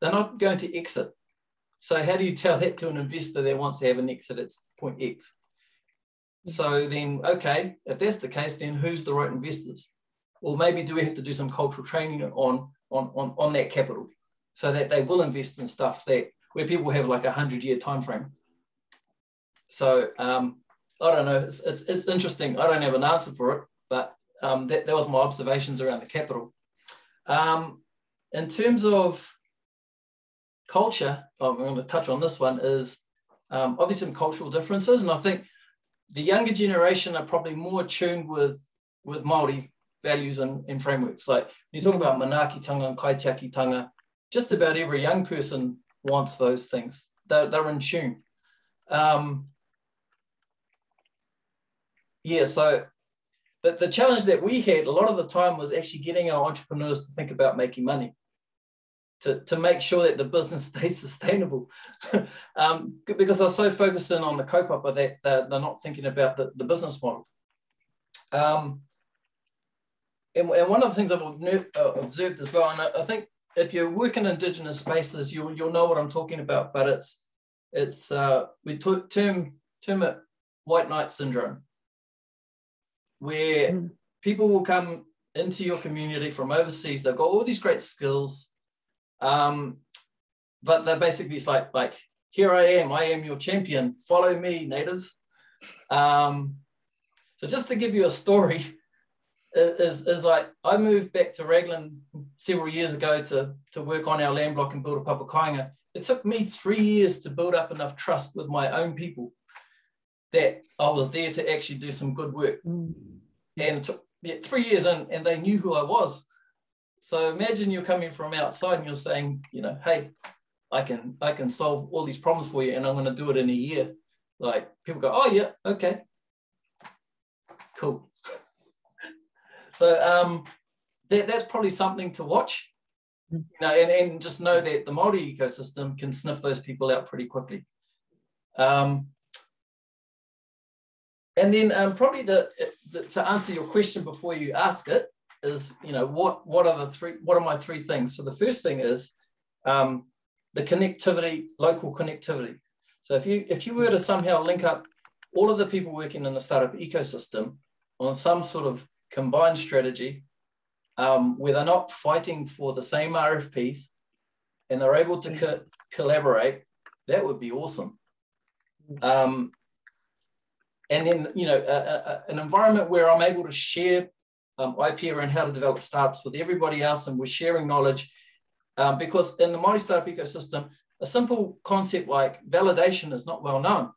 they're not going to exit. So how do you tell that to an investor that wants to have an exit at point X? So then, okay, if that's the case, then who's the right investors? Or maybe do we have to do some cultural training on, on, on, on that capital so that they will invest in stuff that where people have like a hundred year time frame. So um, I don't know. It's, it's, it's, interesting. I don't have an answer for it, but um, that, that was my observations around the capital. Um, in terms of culture, I'm going to touch on this one, is um, obviously some cultural differences. And I think the younger generation are probably more tuned with, with Māori values and, and frameworks. Like when you talk about manaki manaakitanga and kaitiakitanga, just about every young person wants those things. They're, they're in tune. Um, yeah, so but the challenge that we had a lot of the time was actually getting our entrepreneurs to think about making money to, to make sure that the business <laughs> stays sustainable. <laughs> um, because they're so focused in on the kaupapa that they're, they're not thinking about the, the business model. Um, and, and, one of the things I've uh, observed as well, and I, I think if you work in Indigenous spaces, you'll, you'll know what I'm talking about, but it's, it's uh, we term, term it white knight syndrome, where mm. people will come into your community from overseas, they've got all these great skills, um, but they're basically it's like like here I am, I am your champion. Follow me, natives. Um, so just to give you a story, <laughs> is, is like I moved back to Raglan several years ago to, to work on our land block and build a public papakai. It took me three years to build up enough trust with my own people that I was there to actually do some good work. Mm. And it took yeah, three years and, and they knew who I was. So imagine you're coming from outside and you're saying, you know, hey, I can I can solve all these problems for you and I'm going to do it in a year. Like people go, oh yeah, okay, cool. <laughs> so um, that, that's probably something to watch. You know, and, and just know that the Māori ecosystem can sniff those people out pretty quickly. Um, and then um, probably the, the, to answer your question before you ask it, is you know what what are the three what are my three things? So the first thing is um, the connectivity local connectivity. So if you if you were to somehow link up all of the people working in the startup ecosystem on some sort of combined strategy um, where they're not fighting for the same rfps and they're able to co collaborate that would be awesome. Um, and then you know a, a, an environment where i'm able to share um, IP around how to develop startups with everybody else, and we're sharing knowledge. Um, because in the Māori startup ecosystem, a simple concept like validation is not well known.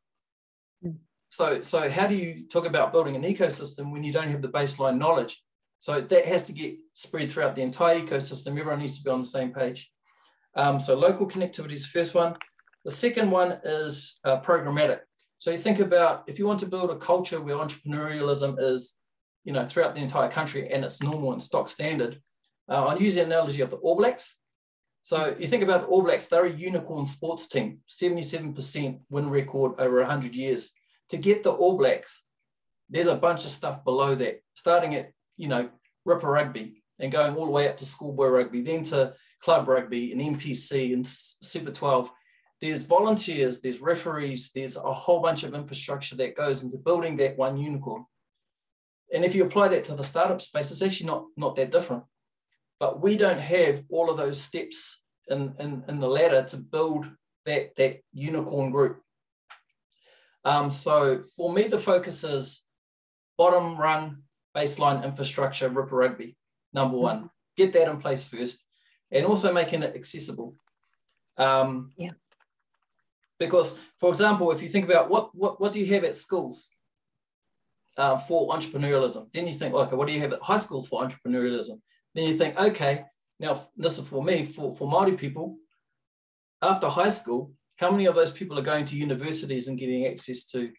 Mm. So, so how do you talk about building an ecosystem when you don't have the baseline knowledge? So that has to get spread throughout the entire ecosystem. Everyone needs to be on the same page. Um, so local connectivity is the first one. The second one is uh, programmatic. So you think about if you want to build a culture where entrepreneurialism is you know, throughout the entire country and it's normal and stock standard. Uh, I'll use the analogy of the All Blacks. So you think about All Blacks, they're a unicorn sports team, 77% win record over 100 years. To get the All Blacks, there's a bunch of stuff below that, starting at, you know, Ripper Rugby and going all the way up to schoolboy rugby, then to club rugby and NPC and Super 12. There's volunteers, there's referees, there's a whole bunch of infrastructure that goes into building that one unicorn. And if you apply that to the startup space, it's actually not, not that different. but we don't have all of those steps in, in, in the ladder to build that, that unicorn group. Um, so for me, the focus is bottom rung baseline infrastructure, Ripper Rugby, number one. Get that in place first, and also making it accessible. Um, yeah. Because, for example, if you think about what, what, what do you have at schools uh, for entrepreneurialism, then you think, okay, what do you have at high schools for entrepreneurialism? Then you think, okay, now this is for me, for, for Māori people, after high school, how many of those people are going to universities and getting access to,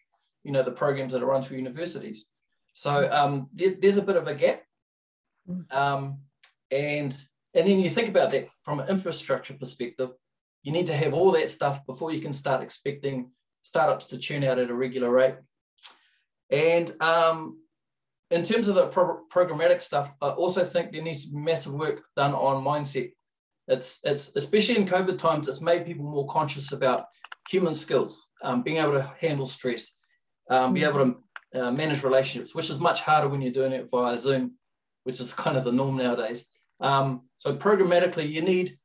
you know, the programs that are run through universities? So um, there, there's a bit of a gap. Um, and, and then you think about that from an infrastructure perspective, you need to have all that stuff before you can start expecting startups to churn out at a regular rate. And um, in terms of the pro programmatic stuff, I also think there needs to be massive work done on mindset. It's, it's especially in COVID times, it's made people more conscious about human skills, um, being able to handle stress, um, be able to uh, manage relationships, which is much harder when you're doing it via Zoom, which is <laughs> kind of the norm nowadays. Um, so programmatically, you need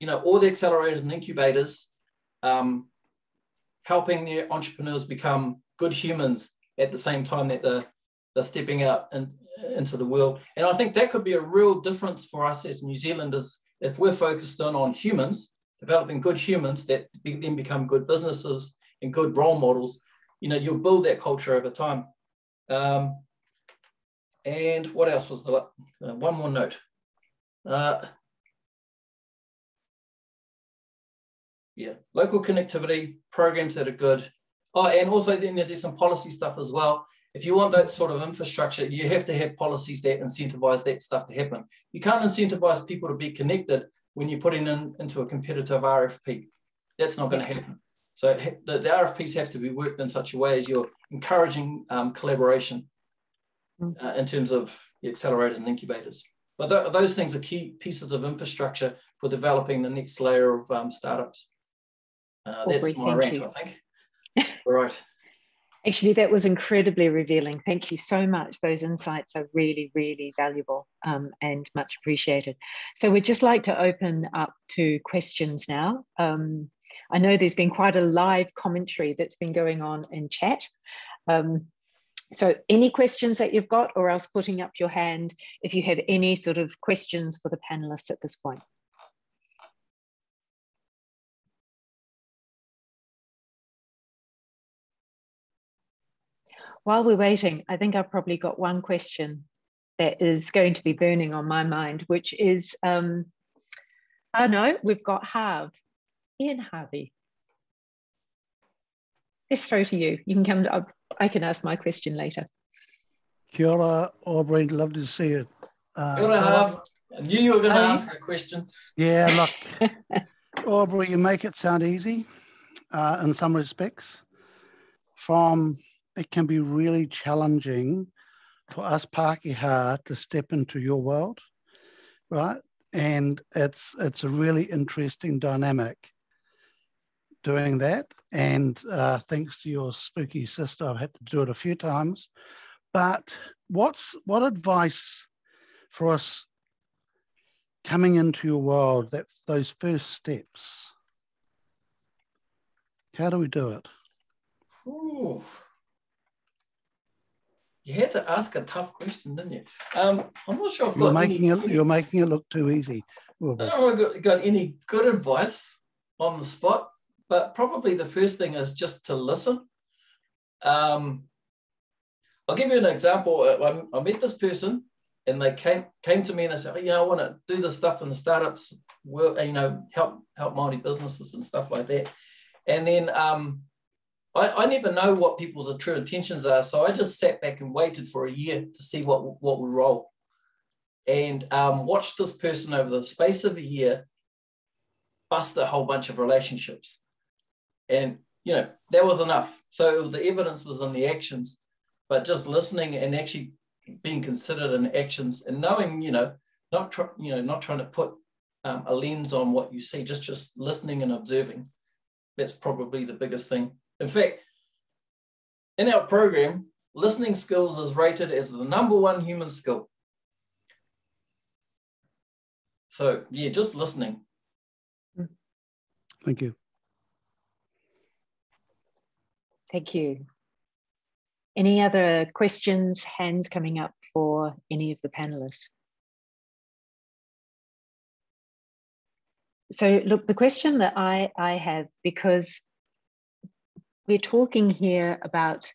you know, all the accelerators and incubators um, helping the entrepreneurs become good humans at the same time that they're, they're stepping out in, into the world. And I think that could be a real difference for us as New Zealanders if we're focused on, on humans, developing good humans that be, then become good businesses and good role models. You know, you'll build that culture over time. Um, and what else was the uh, one more note? Uh, yeah, local connectivity, programs that are good. Oh, and also then there's some policy stuff as well. If you want that sort of infrastructure, you have to have policies that incentivize that stuff to happen. You can't incentivize people to be connected when you're putting in into a competitive RFP. That's not going to happen. So the, the, RFPs have to be worked in such a way as you're encouraging um, collaboration mm. uh, in terms of the accelerators and incubators. But th those things are key pieces of infrastructure for developing the next layer of um, startups. Uh, that's my rant. I think. Right. Actually, that was incredibly revealing. Thank you so much. Those insights are really, really valuable um, and much appreciated. So we'd just like to open up to questions now. Um, I know there's been quite a live commentary that's been going on in chat. Um, so any questions that you've got or else putting up your hand if you have any sort of questions for the panelists at this point. While we're waiting, I think I've probably got one question that is going to be burning on my mind, which is, um, oh no, we've got Harv, Ian Harvey. Let's throw to you. You can come, to, I can ask my question later. Kia ora, Aubrey, love to see you. Uh, Kia ora, Harv. I knew you were going to ask a question. Yeah, <laughs> look, Aubrey, you make it sound easy uh, in some respects. From it can be really challenging for us Pākehā to step into your world, right? And it's it's a really interesting dynamic doing that. And uh, thanks to your spooky sister, I've had to do it a few times. But what's what advice for us coming into your world? That those first steps. How do we do it? Ooh. You had to ask a tough question, didn't you? Um, I'm not sure if you're making any, it. You're making it look too easy. I don't know if I've got, got any good advice on the spot, but probably the first thing is just to listen. Um, I'll give you an example. I, I met this person and they came came to me and they said, oh, you know, I want to do this stuff in the startups, work, you know, help help Māori businesses and stuff like that. And then um, I, I never know what people's true intentions are. So I just sat back and waited for a year to see what, what would roll. And um, watched this person over the space of a year bust a whole bunch of relationships. And, you know, that was enough. So the evidence was in the actions, but just listening and actually being considered in actions and knowing, you know, not, try, you know, not trying to put um, a lens on what you see, just, just listening and observing. That's probably the biggest thing. In fact, in our program, listening skills is rated as the number one human skill. So yeah, just listening. Thank you. Thank you. Any other questions, hands coming up for any of the panelists? So look, the question that I, I have, because we're talking here about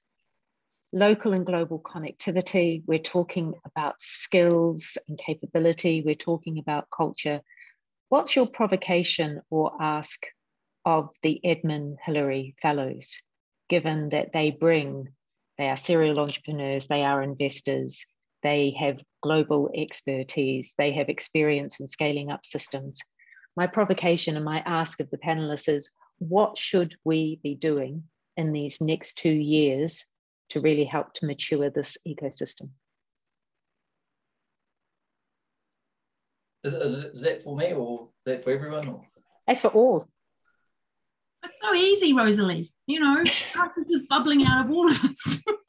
local and global connectivity, we're talking about skills and capability, we're talking about culture. What's your provocation or ask of the Edmund Hillary Fellows, given that they bring, they are serial entrepreneurs, they are investors, they have global expertise, they have experience in scaling up systems. My provocation and my ask of the panelists is what should we be doing in these next two years to really help to mature this ecosystem. Is, is, that for me or is that for everyone? Or? That's for all. It's so easy, Rosalie. You know, <laughs> it's just bubbling out of all of us. <laughs>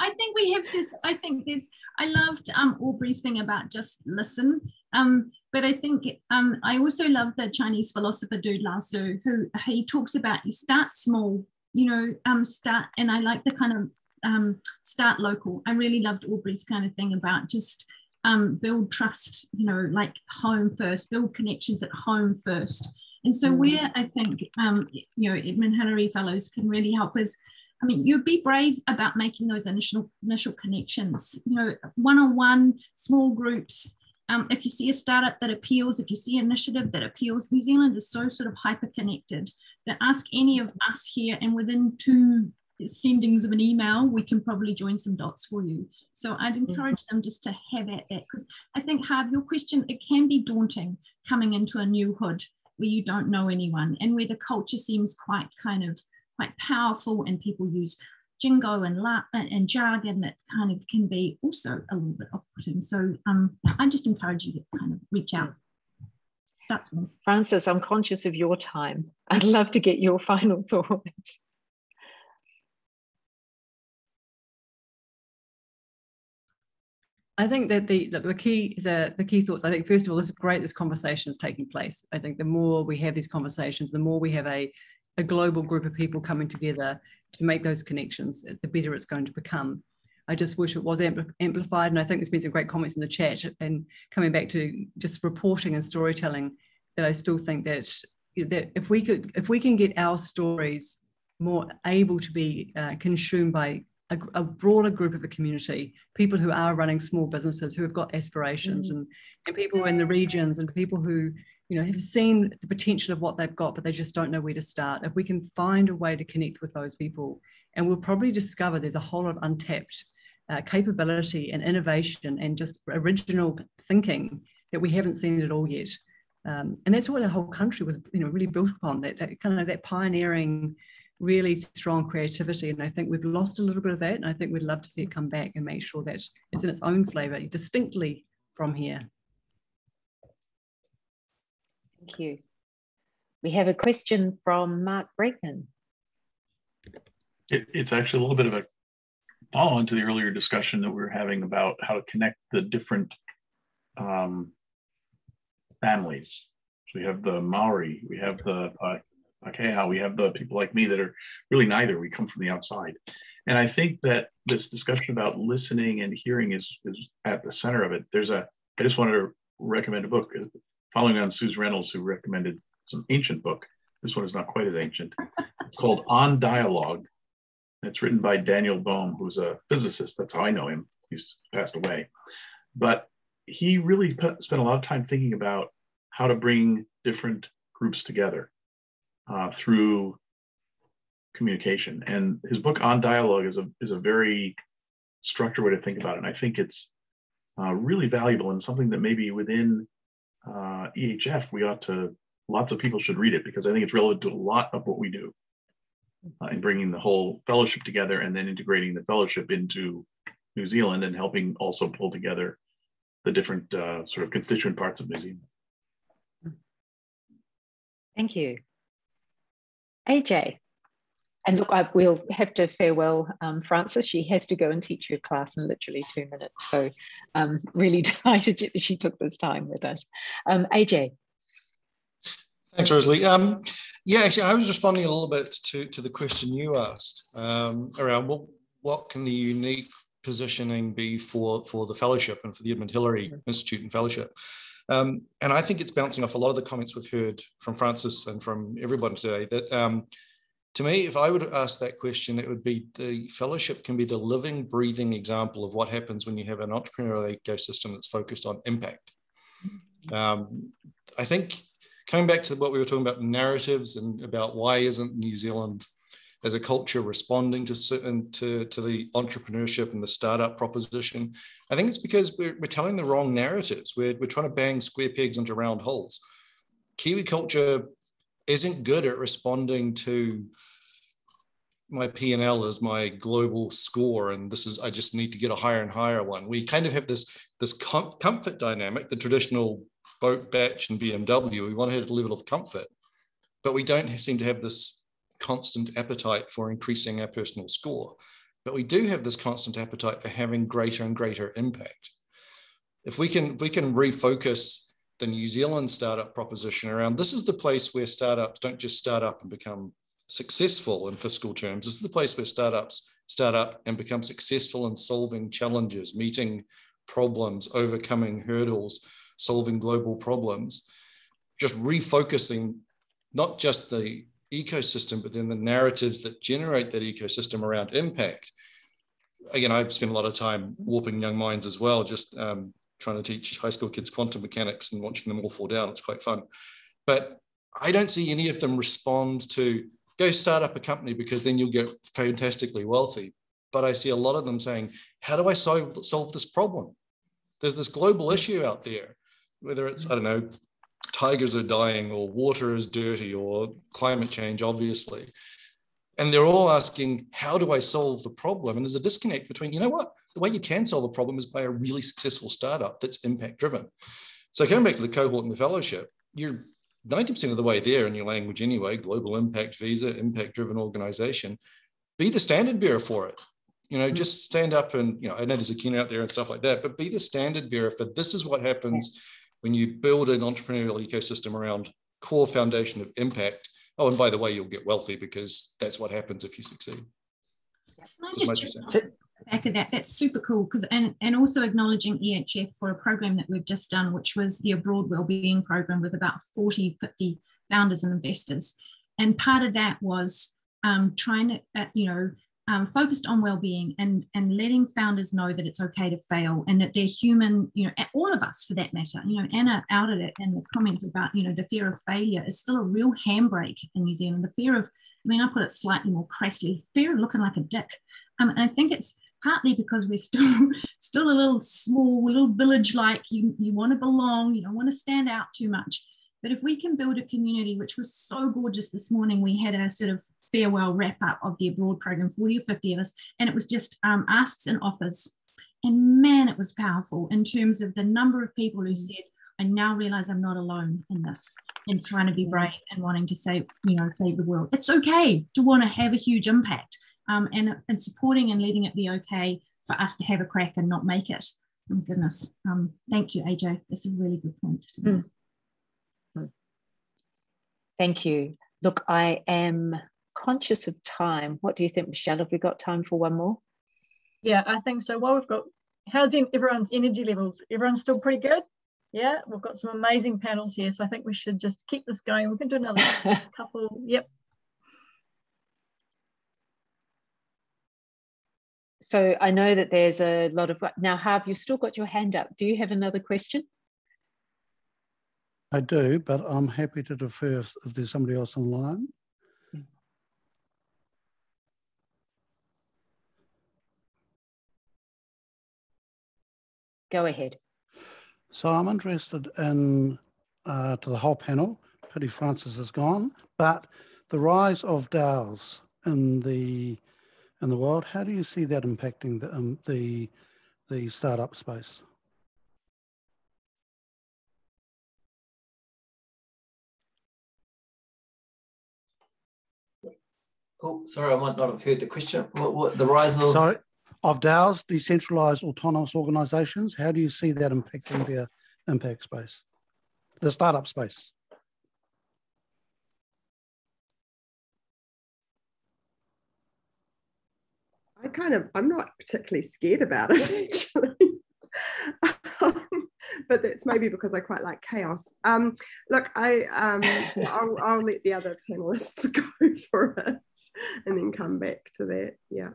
I think we have just, I think there's, I loved um, Aubrey's thing about just listen. Um, but I think um, I also love the Chinese philosopher dude Lao Tzu, who he talks about you start small, you know, um, start, and I like the kind of um, start local. I really loved Aubrey's kind of thing about just um, build trust, you know, like home first, build connections at home first. And so mm. where I think, um, you know, Edmund Hillary Fellows can really help is I mean, you'd be brave about making those initial initial connections. You know, one-on-one, small groups. Um, if you see a startup that appeals, if you see an initiative that appeals, New Zealand is so sort of hyper connected that ask any of us here, and within two sendings of an email, we can probably join some dots for you. So I'd mm-hmm. encourage them just to have at that because I think, Harv, your question, it can be daunting coming into a new hood where you don't know anyone and where the culture seems quite kind of quite powerful and people use jingo and, la- and jargon that kind of can be also a little bit off-putting. So um, I just encourage you to kind of reach out. Starts with Frances, I'm conscious of your time. <laughs> I'd love to get your <laughs> final thoughts. I think that the the key the the key thoughts. I think first of all, this is great. This conversation is taking place. I think the more we have these conversations, the more we have a a global group of people coming together to make those connections, the better it's going to become. I just wish it was amplified. And I think there's been some great comments in the chat and coming back to just reporting and storytelling that I still think that, that if we could, if we can get our stories more able to be uh, consumed by a, a, broader group of the community, people who are running small businesses, who have got aspirations, mm. and, and people in the regions, and people who you know, have seen the potential of what they've got, but they just don't know where to start. If we can find a way to connect with those people, and we'll probably discover there's a whole lot of untapped uh, capability and innovation and just original thinking that we haven't seen at all yet. Um, and that's what the whole country was, you know, really built upon that, that kind of that pioneering, really strong creativity. And I think we've lost a little bit of that. And I think we'd love to see it come back and make sure that it's in its own flavor, distinctly from here. Thank you. We have a question from Mark Bregman. It, it's actually a little bit of a follow on to the earlier discussion that we were having about how to connect the different um, families. So we have the Maori, we have the Pakeha, we have the people like me that are really neither. We come from the outside. And I think that this discussion about listening and hearing is, is at the center of it. There's a, I just wanted to recommend a book following on Suse Reynolds, who recommended some ancient book. This one is not quite as ancient. It's called On Dialogue. It's written by Daniel Bohm, who's a physicist. That's how I know him. He's passed away. But he really put, spent a lot of time thinking about how to bring different groups together uh, through communication. And his book On Dialogue is a, is a very structured way to think about it. And I think it's uh, really valuable and something that maybe within uh, EHF, we ought to, lots of people should read it because I think it's relevant to a lot of what we do uh, in bringing the whole fellowship together and then integrating the fellowship into New Zealand and helping also pull together the different uh, sort of constituent parts of New Zealand. Thank you. AJ, and look, I will have to farewell um, Frances. She has to go and teach her class in literally two minutes. So um, really <laughs> delighted that she took this time with us. Um, AJ. Thanks, Rosalie. Um, yeah, actually, I was responding a little bit to, to the question you asked um, around what, what can the unique positioning be for, for the fellowship and for the Edmund Hillary Institute and Fellowship. Um, and I think it's bouncing off a lot of the comments we've heard from Frances and from everyone today that um, to me, if I would ask that question, it would be the fellowship can be the living, breathing example of what happens when you have an entrepreneurial ecosystem that's focused on impact. Um, I think coming back to what we were talking about narratives and about why isn't New Zealand as a culture responding to, certain to, to the entrepreneurship and the startup proposition, I think it's because we're, we're telling the wrong narratives. We're, we're trying to bang square pegs into round holes. Kiwi culture isn't good at responding to my P&L as my global score and this is I just need to get a higher and higher one. We kind of have this this com comfort dynamic, the traditional boat bach and BMW. We want to have a level of comfort, but we don't seem to have this constant appetite for increasing our personal score. But we do have this constant appetite for having greater and greater impact. If we can, if we can refocus the New Zealand startup proposition around this is the place where startups don't just start up and become successful in fiscal terms. This is the place where startups start up and become successful in solving challenges, meeting problems, overcoming hurdles, solving global problems. Just refocusing not just the ecosystem, but then the narratives that generate that ecosystem around impact. Again, I've spent a lot of time warping young minds as well, just um, trying to teach high school kids quantum mechanics and watching them all fall down. It's quite fun. But I don't see any of them respond to go start up a company because then you'll get fantastically wealthy. But I see a lot of them saying, how do I solve, solve this problem? There's this global issue out there, whether it's, I don't know, tigers are dying or water is dirty or climate change, obviously. And they're all asking, how do I solve the problem? And there's a disconnect between, you know what, the way you can solve a problem is by a really successful startup that's impact driven. So coming back to the cohort and the fellowship, you're 90% of the way there in your language anyway, global impact visa, impact driven organization, be the standard bearer for it. You know, mm-hmm. just stand up and, you know, I know there's a keynote out there and stuff like that, but be the standard bearer for this is what happens when you build an entrepreneurial ecosystem around core foundation of impact. Oh, and by the way, you'll get wealthy because that's what happens if you succeed. just back of that, that's super cool because and and also acknowledging EHF for a program that we've just done, which was the Abroad Wellbeing Program with about 40, 50 founders and investors. And part of that was um, trying to, uh, you know, um, focused on well-being and and letting founders know that it's okay to fail and that they're human you know all of us for that matter. You know anna outed it in the comment about you know the fear of failure is still a real handbrake in new zealand. The fear of i mean i put it slightly more crassly fear of looking like a dick. Um, and i think it's partly because we're still <laughs> still a little small a little village like you you want to belong you don't want to stand out too much but if we can build a community, which was so gorgeous this morning, we had a sort of farewell wrap up of the abroad program, 40 or 50 of us, and it was just um, asks and offers. And man, it was powerful in terms of the number of people who said, I now realize I'm not alone in this, in trying to be brave and wanting to save, you know, save the world. It's okay to want to have a huge impact um, and, and supporting and letting it be okay for us to have a crack and not make it. Oh, goodness. Um, thank you, AJ. That's a really good point. Mm. Thank you. Look, I am conscious of time. What do you think, Michelle? Have we got time for one more? Yeah, I think so. Well, we've got, how's in everyone's energy levels? Everyone's still pretty good? Yeah, we've got some amazing panels here. So I think we should just keep this going. We can do another <laughs> couple. Yep. So I know that there's a lot of, now Harv, you've still got your hand up. Do you have another question? I do, but I'm happy to defer if, if there's somebody else online. Go ahead. So I'm interested in, uh, to the whole panel, pity Frances is gone, but the rise of DAOs in the in the world, how do you see that impacting the, um, the, the startup space? Oh, sorry, I might not have heard the question. What, what the rise of? Sorry, of DAOs, decentralized autonomous organizations. How do you see that impacting their impact space, the startup space? Kind of, I'm not particularly scared about it <laughs> actually. um, but that's maybe because I quite like chaos. Um, look, I, um, I'll, I'll let the other panelists <laughs> go for it and then come back to that. Yeah.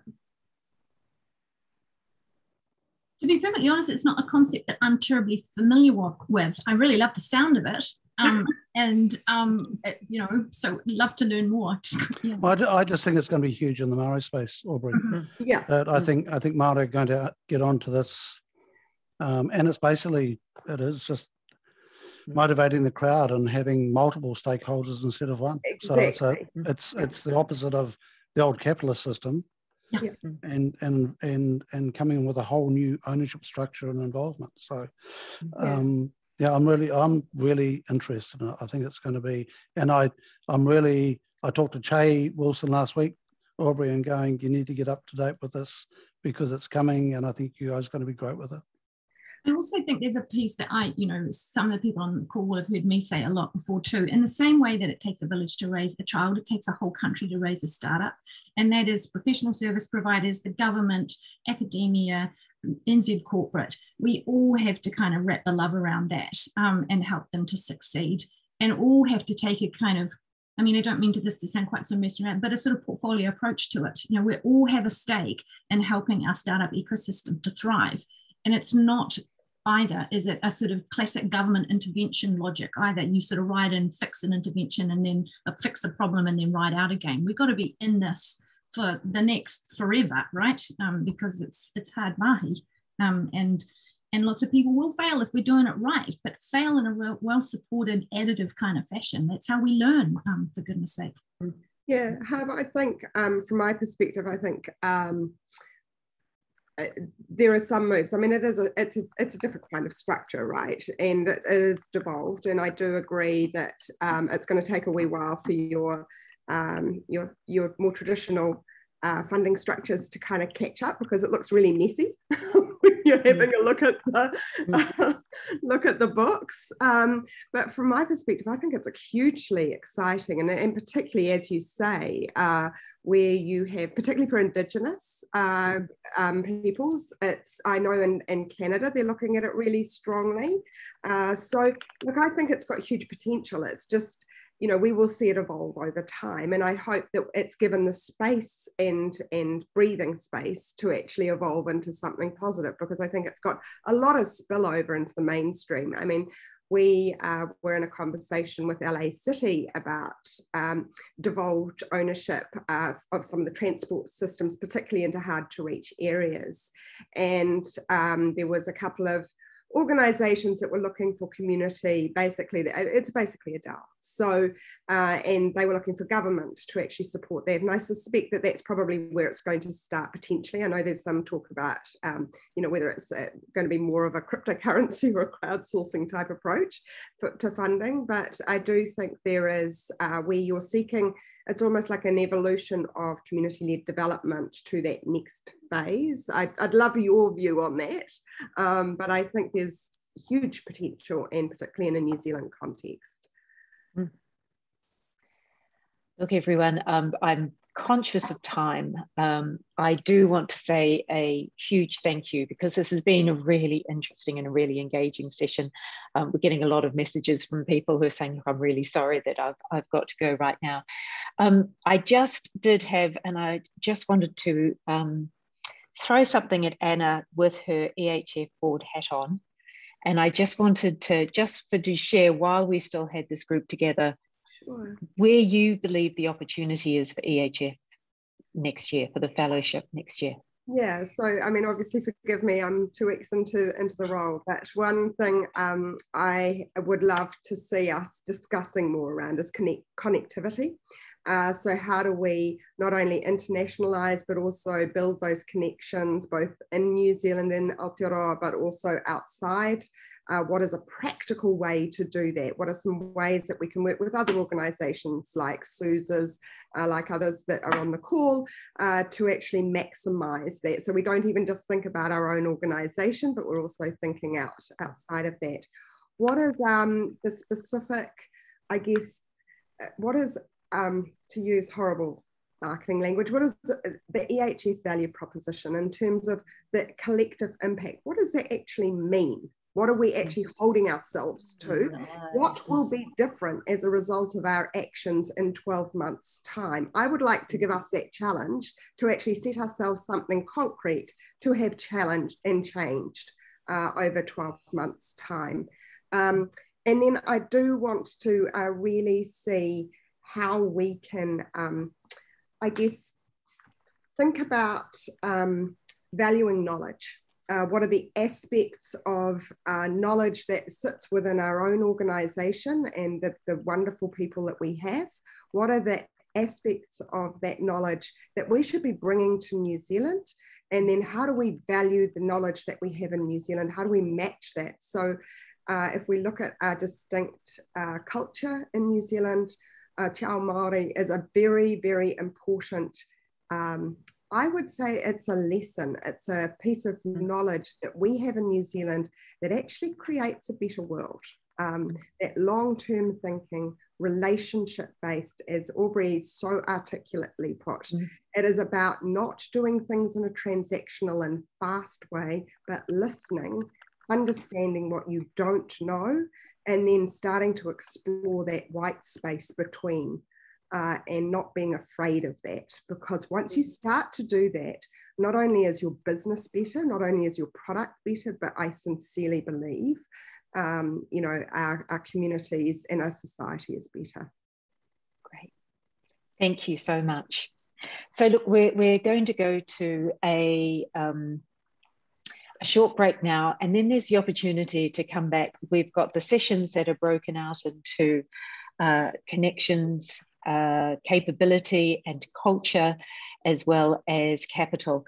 To be perfectly honest, it's not a concept that I'm terribly familiar with. I really love the sound of it. Um, <laughs> and um, it, you know, so love to learn more. <laughs> yeah. well, I, just think it's going to be huge in the Maori space, Aubrey. Mm -hmm. Yeah, but I think I think Maori are going to get onto this um, and it's basically, it is just motivating the crowd and having multiple stakeholders instead of one. Exactly. So it's a, it's it's the opposite of the old capitalist system. Yeah. And and and and coming with a whole new ownership structure and involvement. So um yeah, I'm really I'm really interested in it. I think it's going to be and I I'm really I talked to Che Wilson last week, Aubrey, and going, you need to get up to date with this because it's coming and I think you guys are going to be great with it. I also think there's a piece that I, you know, some of the people on the call will have heard me say a lot before too. In the same way that it takes a village to raise a child, it takes a whole country to raise a startup. And that is professional service providers, the government, academia, NZ corporate. We all have to kind of wrap the love around that um, and help them to succeed. And all have to take a kind of I mean, I don't mean to this to sound quite so around, but a sort of portfolio approach to it. You know, we all have a stake in helping our startup ecosystem to thrive. And it's not either is it a sort of classic government intervention logic either you sort of write in fix an intervention and then uh, fix a problem and then write out again. We've got to be in this for the next forever right? Um, because it's it's hard mahi. Um, and and lots of people will fail if we're doing it right but fail in a well supported additive kind of fashion. That's how we learn um, for goodness sake. Yeah have i think um, from my perspective i think um, uh, there are some moves. I mean, it is a it's a it's a different kind of structure, right? And it is devolved. And I do agree that um, it's going to take a wee while for your um, your your more traditional uh, funding structures to kind of catch up because it looks really messy <laughs> when you're mm. having a look at the uh, <laughs> look at the books. Um, but from my perspective, I think it's hugely exciting, and, and particularly as you say, uh, where you have particularly for Indigenous uh, um, peoples. It's I know in, in Canada they're looking at it really strongly. Uh, so look, I think it's got huge potential. It's just you know, we will see it evolve over time. And I hope that it's given the space and, and breathing space to actually evolve into something positive because I think it's got a lot of spillover into the mainstream. I mean, we uh, were in a conversation with LA City about um, devolved ownership uh, of some of the transport systems, particularly into hard to reach areas. And um, there was a couple of organizations that were looking for community, basically, it's basically a DAO. So, uh, and they were looking for government to actually support that. And I suspect that that's probably where it's going to start potentially. I know there's some talk about, um, you know, whether it's uh, going to be more of a cryptocurrency or a crowdsourcing type approach for, to funding, but I do think there is uh, where you're seeking it's almost like an evolution of community-led development to that next phase. I'd, I'd love your view on that, um, but I think there's huge potential, and particularly in a New Zealand context. Hmm. Look, everyone, um, I'm conscious of time, um, I do want to say a huge thank you because this has been a really interesting and a really engaging session. Um, we're getting a lot of messages from people who are saying, look, I'm really sorry that I've, I've got to go right now. Um, I just did have, and I just wanted to um, throw something at Anna with her EHF board hat on. And I just wanted to, just for to share while we still had this group together, Sure. Where you believe the opportunity is for EHF next year, for the fellowship next year? Yeah, so I mean, obviously, forgive me, I'm two weeks into into the role. But one thing um, I would love to see us discussing more around is connect, connectivity. Uh, so how do we not only internationalize but also build those connections both in New Zealand and Aotearoa, but also outside Uh, what is a practical way to do that? What are some ways that we can work with other organisations like Suse's, uh, like others that are on the call, uh, to actually maximise that? So we don't even just think about our own organisation, but we're also thinking out outside of that. What is um, the specific, I guess, uh, what is, um, to use horrible marketing language, what is the, the EHF value proposition in terms of the collective impact? What does that actually mean? What are we actually holding ourselves to? What will be different as a result of our actions in 12 months' time? I would like to give us that challenge to actually set ourselves something concrete to have challenged and changed uh, over 12 months' time. Um, and then I do want to uh, really see how we can, um, I guess, think about um, valuing knowledge. Uh, what are the aspects of uh, knowledge that sits within our own organization and the, the wonderful people that we have? What are the aspects of that knowledge that we should be bringing to New Zealand? And then how do we value the knowledge that we have in New Zealand? How do we match that? So uh, if we look at our distinct uh, culture in New Zealand, uh, Te Ao Māori is a very, very important, um, I would say it's a lesson, it's a piece of knowledge that we have in New Zealand that actually creates a better world. Um, that long term thinking, relationship based, as Aubrey so articulately put. Mm. It is about not doing things in a transactional and fast way, but listening understanding what you don't know, and then starting to explore that white space between uh, and not being afraid of that. Because once you start to do that, not only is your business better, not only is your product better, but I sincerely believe, um, you know, our, our communities and our society is better. Great. Thank you so much. So look, we're, we're going to go to a, um, a short break now, and then there's the opportunity to come back. We've got the sessions that are broken out into uh, connections, uh, capability, and culture, as well as capital.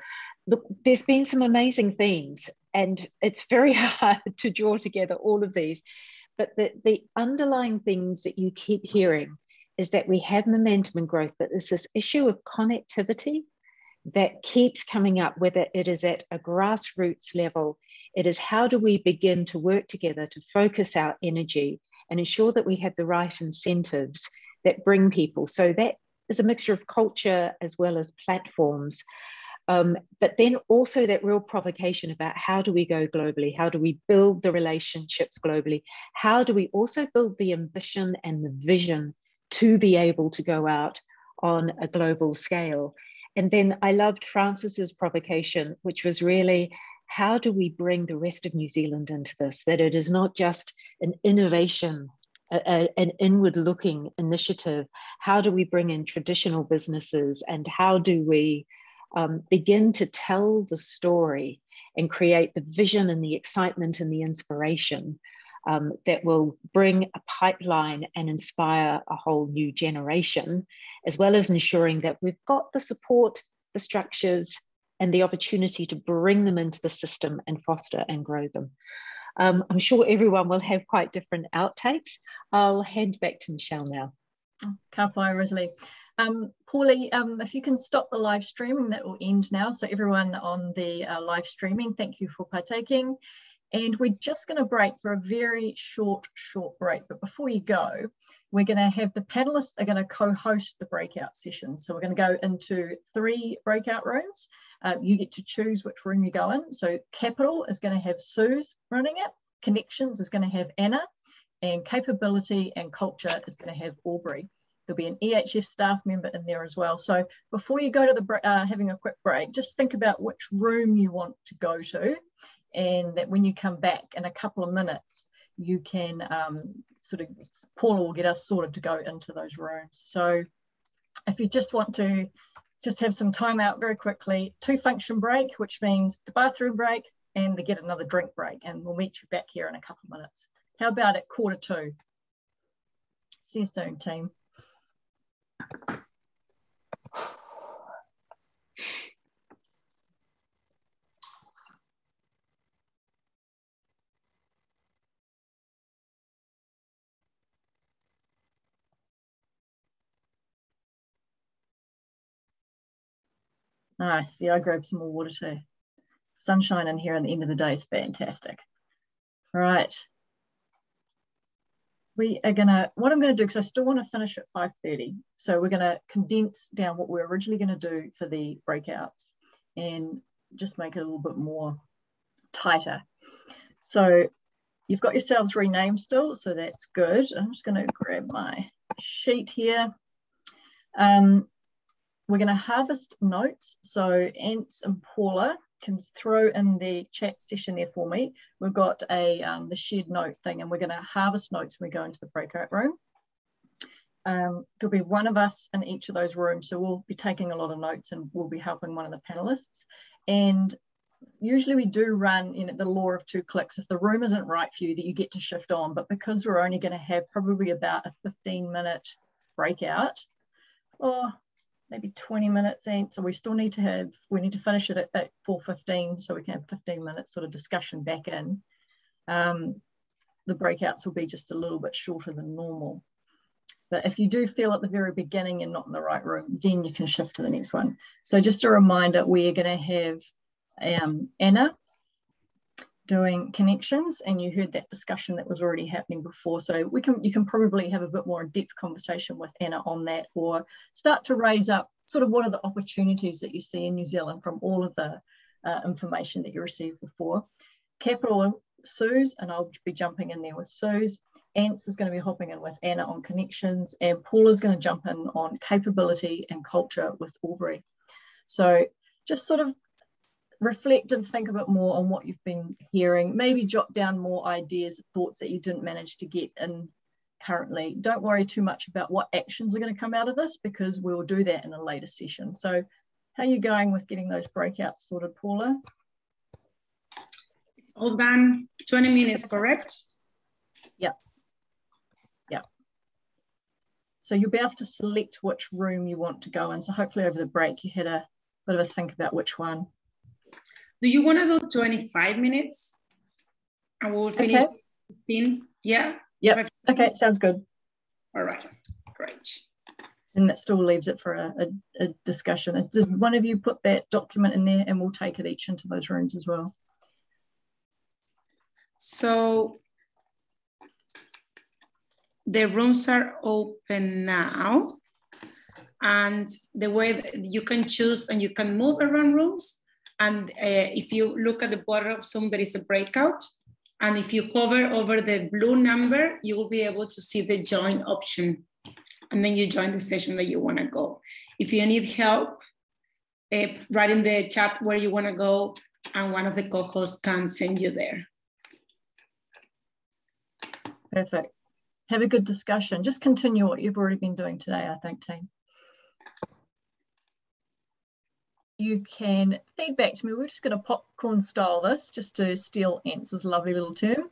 Look, there's been some amazing themes, and it's very <laughs> hard to draw together all of these. But the, the underlying things that you keep hearing is that we have momentum and growth, but there's this issue of connectivity that keeps coming up, whether it is at a grassroots level, it is how do we begin to work together to focus our energy and ensure that we have the right incentives that bring people. So that is a mixture of culture as well as platforms. Um, but then also that real provocation about how do we go globally? How do we build the relationships globally? How do we also build the ambition and the vision to be able to go out on a global scale? And then I loved Frances's provocation, which was really how do we bring the rest of New Zealand into this? That it is not just an innovation, a, an inward looking initiative. How do we bring in traditional businesses and how do we um, begin to tell the story and create the vision and the excitement and the inspiration um, that will bring a pipeline and inspire a whole new generation, as well as ensuring that we've got the support, the structures, and the opportunity to bring them into the system and foster and grow them. Um, I'm sure everyone will have quite different outtakes. I'll hand back to Michelle now. Ka pai, Rosalie. Um, Paulie, um, if you can stop the live streaming, that will end now. So everyone on the uh, live streaming, thank you for partaking. And we're just going to break for a very short, short break. But before you go, we're going to have the panelists are going to co-host the breakout session. So we're going to go into three breakout rooms. Uh, you get to choose which room you go in. So Capital is going to have Suse running it. Connections is going to have Anna. And Capability and Culture is going to have Aubrey. There'll be an EHF staff member in there as well. So before you go to the uh, having a quick break, just think about which room you want to go to and that when you come back in a couple of minutes, you can um, sort of, Paula will get us sorted to go into those rooms. So if you just want to just have some time out very quickly, two function break, which means the bathroom break and the get another drink break. And we'll meet you back here in a couple of minutes. How about at quarter two? See you soon, team. Nice. Yeah, I grabbed some more water too. Sunshine in here at the end of the day is fantastic. All right. We are gonna, what I'm gonna do, because I still wanna finish at 5.30. So we're gonna condense down what we we're originally gonna do for the breakouts and just make it a little bit more tighter. So you've got yourselves renamed still, so that's good. I'm just gonna grab my sheet here. Um, we're going to harvest notes. So Ants and Paula can throw in the chat session there for me. We've got a um, the shared note thing and we're going to harvest notes when we go into the breakout room. Um, there'll be one of us in each of those rooms. So we'll be taking a lot of notes and we'll be helping one of the panelists. And usually we do run you know, the law of two clicks. If the room isn't right for you, that you get to shift on. But because we're only going to have probably about a 15 minute breakout, or maybe 20 minutes in. So we still need to have, we need to finish it at, at 4.15 so we can have 15 minutes sort of discussion back in. Um, the breakouts will be just a little bit shorter than normal. But if you do feel at the very beginning you're not in the right room, then you can shift to the next one. So just a reminder, we're going to have um, Anna doing connections and you heard that discussion that was already happening before so we can you can probably have a bit more in-depth conversation with Anna on that or start to raise up sort of what are the opportunities that you see in New Zealand from all of the uh, information that you received before. Capital Suse and I'll be jumping in there with Suse Ants is going to be hopping in with Anna on connections and Paul is going to jump in on capability and culture with Aubrey. So just sort of reflect and think a bit more on what you've been hearing. Maybe jot down more ideas, thoughts that you didn't manage to get in currently. Don't worry too much about what actions are going to come out of this because we'll do that in a later session. So how are you going with getting those breakouts sorted, Paula? All done, 20 minutes, correct? Yep. Yep. So you'll be able to select which room you want to go in. So hopefully over the break you had a bit of a think about which one. Do you want to do 25 minutes? And we'll finish okay. 15? Yeah? Yeah. Okay, sounds good. All right, great. And that still leaves it for a, a, a discussion. Uh, does one of you put that document in there and we'll take it each into those rooms as well? So the rooms are open now. And the way you can choose and you can move around rooms and uh, if you look at the border of Zoom, there is a breakout. And if you hover over the blue number, you will be able to see the join option. And then you join the session that you want to go. If you need help, uh, write in the chat where you want to go, and one of the co hosts can send you there. Perfect. Have a good discussion. Just continue what you've already been doing today, I think, team you can feedback to me. We're just going to popcorn style this just to steal Ance's lovely little term.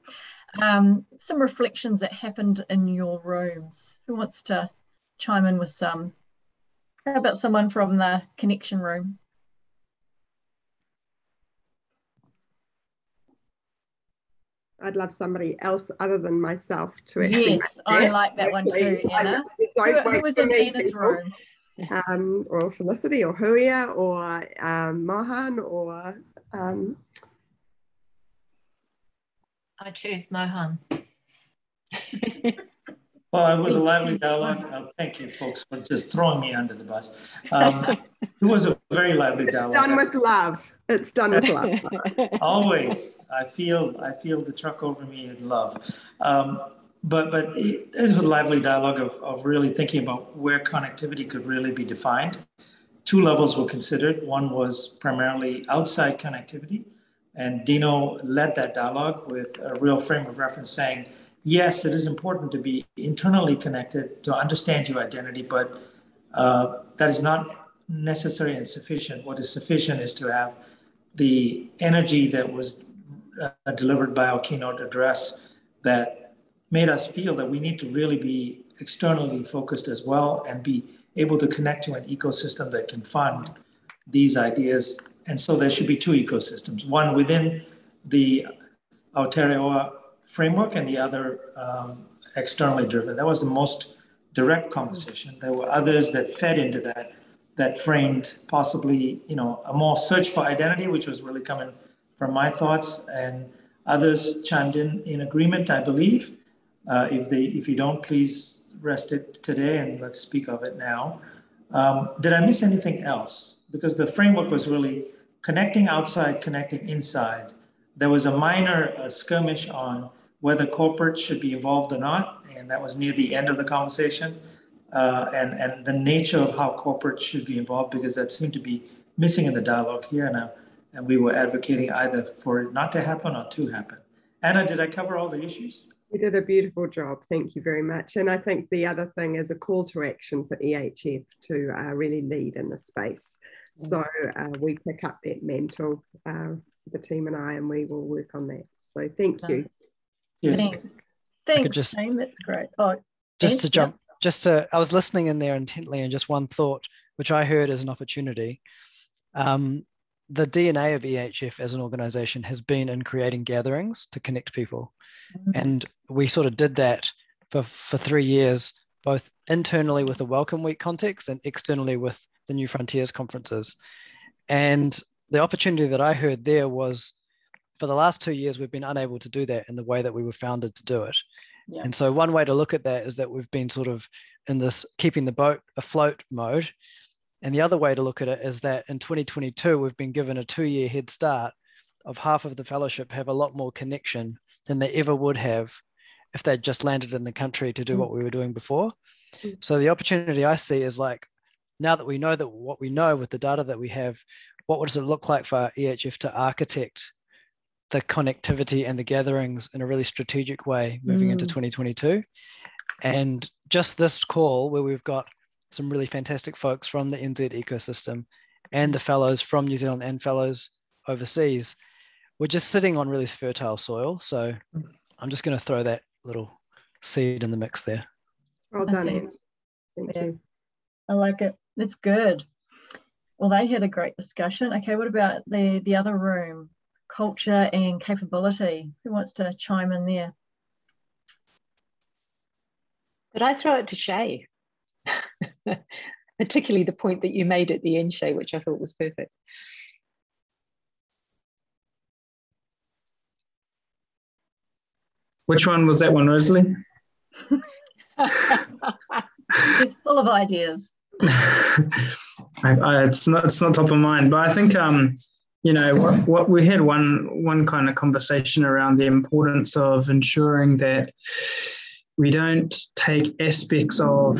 Um, some reflections that happened in your rooms. Who wants to chime in with some? How about someone from the connection room? I'd love somebody else other than myself to actually. Yes, I like that one too, Anna. Who, who was in Anna's people. room? Um, or Felicity or Huia or um, Mohan or um... I choose Mohan. <laughs> well, it was a lively dialogue. Uh, thank you, folks, for just throwing me under the bus. Um, it was a very lively dialogue. It's done with love. It's done with love. <laughs> Always, I feel I feel the truck over me in love. Um, but but it, was a lively dialogue of, of really thinking about where connectivity could really be defined. Two levels were considered. One was primarily outside connectivity, and Dino led that dialogue with a real frame of reference saying, yes, it is important to be internally connected to understand your identity, but uh, that is not necessary and sufficient. What is sufficient is to have the energy that was uh, delivered by our keynote address that made us feel that we need to really be externally focused as well and be able to connect to an ecosystem that can fund these ideas. And so there should be two ecosystems, one within the Aotearoa framework and the other um, externally driven. That was the most direct conversation. There were others that fed into that, that framed possibly, you know, a more search for identity, which was really coming from my thoughts, and others chimed in in agreement, I believe. Uh, if they, if you don't, please rest it today and let's speak of it now. Um, did I miss anything else? Because the framework was really connecting outside, connecting inside. There was a minor uh, skirmish on whether corporates should be involved or not, and that was near the end of the conversation. Uh, and and the nature of how corporates should be involved, because that seemed to be missing in the dialogue here, and, uh, and we were advocating either for it not to happen or to happen. Anna, did I cover all the issues? You did a beautiful job. Thank you very much. And I think the other thing is a call to action for EHF to uh, really lead in the space. Mm. So uh, we pick up that mantle, uh, the team and I, and we will work on that. So thank you. Yes. Thanks. Thanks, just, Shane. That's great. Oh, just to jump, just to, I was listening in there intently, and just one thought, which I heard as an opportunity. Um, the DNA of EHF as an organization has been in creating gatherings to connect people. Mm-hmm. And we sort of did that for, for three years, both internally with the Welcome Week context and externally with the New Frontiers conferences. And the opportunity that I heard there was for the last two years, we've been unable to do that in the way that we were founded to do it. Yeah. And so, one way to look at that is that we've been sort of in this keeping the boat afloat mode and the other way to look at it is that in 2022, we've been given a two year head start of half of the fellowship have a lot more connection than they ever would have if they'd just landed in the country to do mm. what we were doing before. Mm. So the opportunity I see is like, now that we know that what we know with the data that we have, what does it look like for EHF to architect the connectivity and the gatherings in a really strategic way moving mm. into 2022? And just this call where we've got some really fantastic folks from the NZ ecosystem and the mm. fellows from New Zealand and fellows overseas. We're just sitting on really fertile soil. So mm. I'm just going to throw that little seed in the mix there. Well done, Thank yeah. you. I like it. It's good. Well, they had a great discussion. Okay, what about the the other room, culture and capability? Who wants to chime in there? Could I throw it to Shay? <laughs> particularly the point that you made at the end, Shay, which I thought was perfect. Which one was that one, Rosalie? <laughs> He's full of ideas. <laughs> I, I, it's not it's not top of mind, but I think um, you know what, what we had one one kind of conversation around the importance of ensuring that we don't take aspects of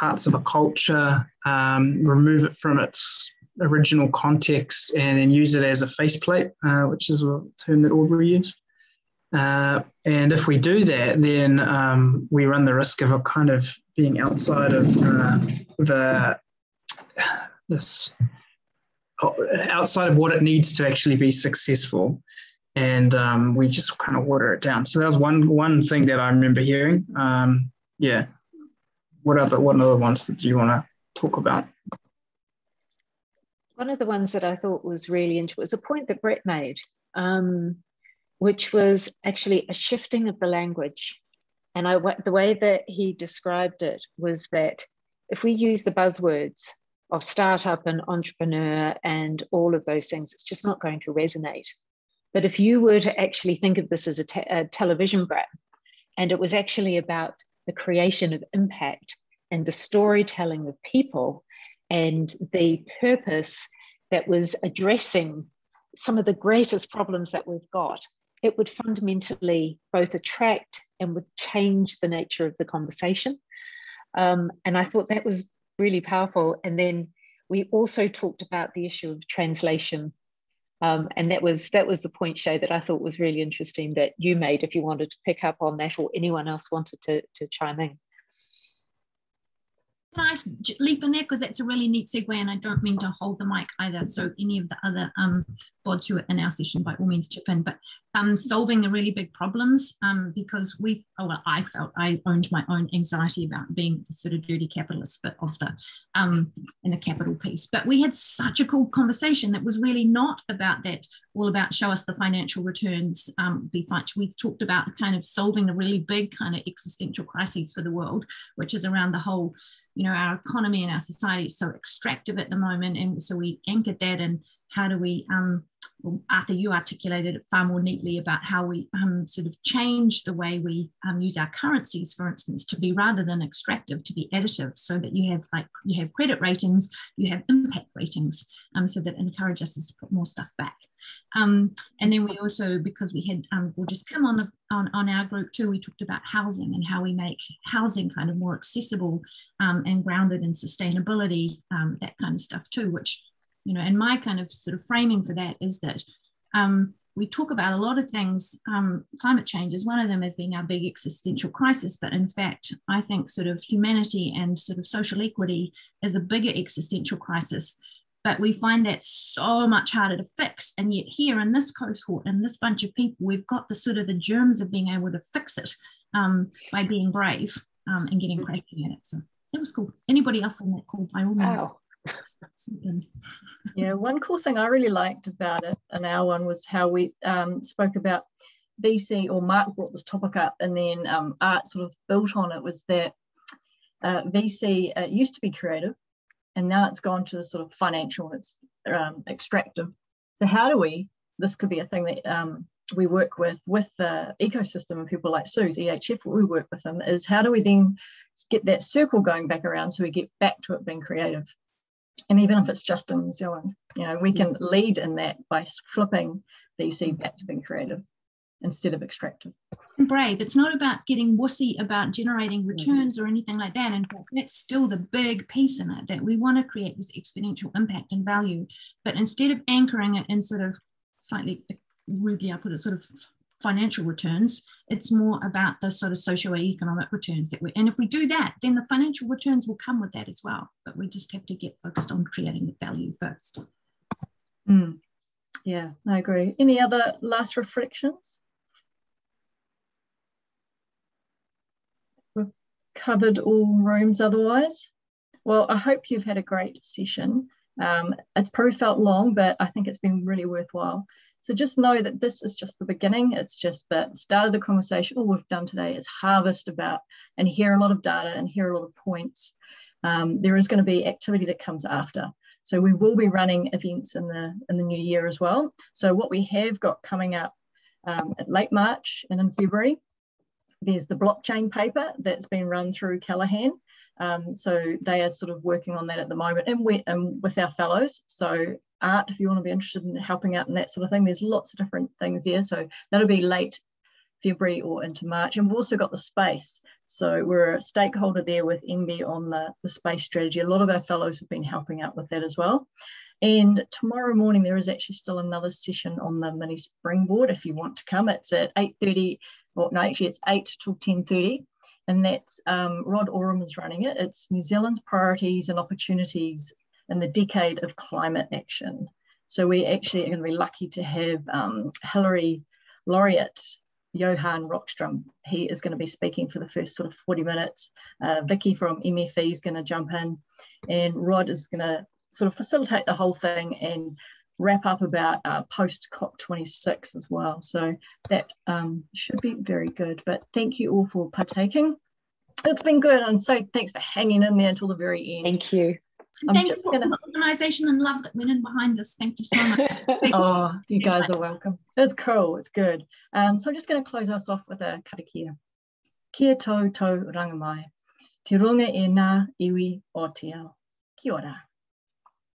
parts of a culture, um, remove it from its original context, and then use it as a faceplate, uh, which is a term that Aubrey used. Uh, and if we do that, then um, we run the risk of a kind of being outside of uh, the this outside of what it needs to actually be successful and um, we just kind of water it down. So that was one one thing that I remember hearing. Um, yeah, what other what other ones that you want to talk about? One of the ones that I thought was really interesting was a point that Brett made, um, which was actually a shifting of the language. And I, the way that he described it was that if we use the buzzwords of startup and entrepreneur and all of those things, it's just not going to resonate. But if you were to actually think of this as a, te a television brand, and it was actually about the creation of impact and the storytelling of people and the purpose that was addressing some of the greatest problems that we've got, it would fundamentally both attract and would change the nature of the conversation. Um, and I thought that was really powerful. And then we also talked about the issue of translation um, and that was that was the point Shay that I thought was really interesting that you made if you wanted to pick up on that or anyone else wanted to, to chime in. I leap in there because that's a really neat segue, and I don't mean to hold the mic either. So any of the other um, bods who are in our session, by all means, chip in. But um, solving the really big problems, um, because we've, oh, well, I felt I owned my own anxiety about being the sort of dirty capitalist bit of the um, in the capital piece. But we had such a cool conversation that was really not about that, all about show us the financial returns. Um. We talked about kind of solving the really big kind of existential crises for the world, which is around the whole you know, our economy and our society is so extractive at the moment. And so we anchored that and how do we um, Arthur, you articulated it far more neatly about how we um, sort of change the way we um, use our currencies, for instance, to be rather than extractive, to be additive, so that you have like you have credit ratings, you have impact ratings, um, so that encourage us to put more stuff back. Um, and then we also, because we had um, just come on, on on our group too, we talked about housing and how we make housing kind of more accessible um, and grounded in sustainability, um, that kind of stuff too, which you know, and my kind of sort of framing for that is that um, we talk about a lot of things. Um, climate change is one of them as being our big existential crisis, but in fact, I think sort of humanity and sort of social equity is a bigger existential crisis. But we find that so much harder to fix. And yet, here in this cohort and this bunch of people, we've got the sort of the germs of being able to fix it um, by being brave um, and getting cracking at it. So that was cool. Anybody else on that call, by all means. Wow yeah, one cool thing I really liked about it and our one was how we um, spoke about VC or Mark brought this topic up and then um, art sort of built on it was that uh, VC uh, used to be creative and now it's gone to sort of financial, it's um, extractive. So how do we, this could be a thing that um, we work with with the ecosystem and people like Suse EHF, what we work with them is how do we then get that circle going back around so we get back to it being creative and even if it's just in New Zealand, you know, we can lead in that by flipping VC back to being creative instead of extractive. And brave. It's not about getting wussy about generating returns mm-hmm. or anything like that. In fact, that's still the big piece in it that we want to create this exponential impact and value. But instead of anchoring it in sort of slightly rudely, I put it sort of financial returns. It's more about the sort of socio-economic returns that we, and if we do that, then the financial returns will come with that as well. But we just have to get focused on creating the value first. Mm. Yeah, I agree. Any other last reflections? We've covered all rooms otherwise. Well, I hope you've had a great session. Um, it's probably felt long, but I think it's been really worthwhile. So just know that this is just the beginning. It's just the start of the conversation. All we've done today is harvest about and hear a lot of data and hear a lot of points. Um, there is going to be activity that comes after. So we will be running events in the in the new year as well. So what we have got coming up um, late March and in February, there's the blockchain paper that's been run through Callaghan. Um, so they are sort of working on that at the moment and, we, and with our fellows. So art, if you want to be interested in helping out in that sort of thing, there's lots of different things there. So that'll be late February or into March. And we've also got the space. So we're a stakeholder there with MBIE on the, the space strategy. A lot of our fellows have been helping out with that as well. And tomorrow morning, there is actually still another session on the mini springboard if you want to come. It's at 8.30, well, no, actually it's 8 till 10.30 and that's um, Rod Oram is running it. It's New Zealand's priorities and opportunities in the decade of climate action. So we actually are going to be lucky to have um, Hillary laureate Johan Rockström. He is going to be speaking for the first sort of 40 minutes. Uh, Vicky from MFE is going to jump in and Rod is going to sort of facilitate the whole thing and wrap up about uh, post COP26 as well. So that um, should be very good. But thank you all for partaking. It's been good. And so thanks for hanging in there until the very end. Thank you. I'm Thank you for gonna... the organisation and love that went in behind us. Thank you so much. <laughs> oh, you guys are welcome. It's cool. It's good. Um, so I'm just going to close us off with a karakia. Kia tau tau rangamai. Te runga e nā iwi o te ao. Kia ora.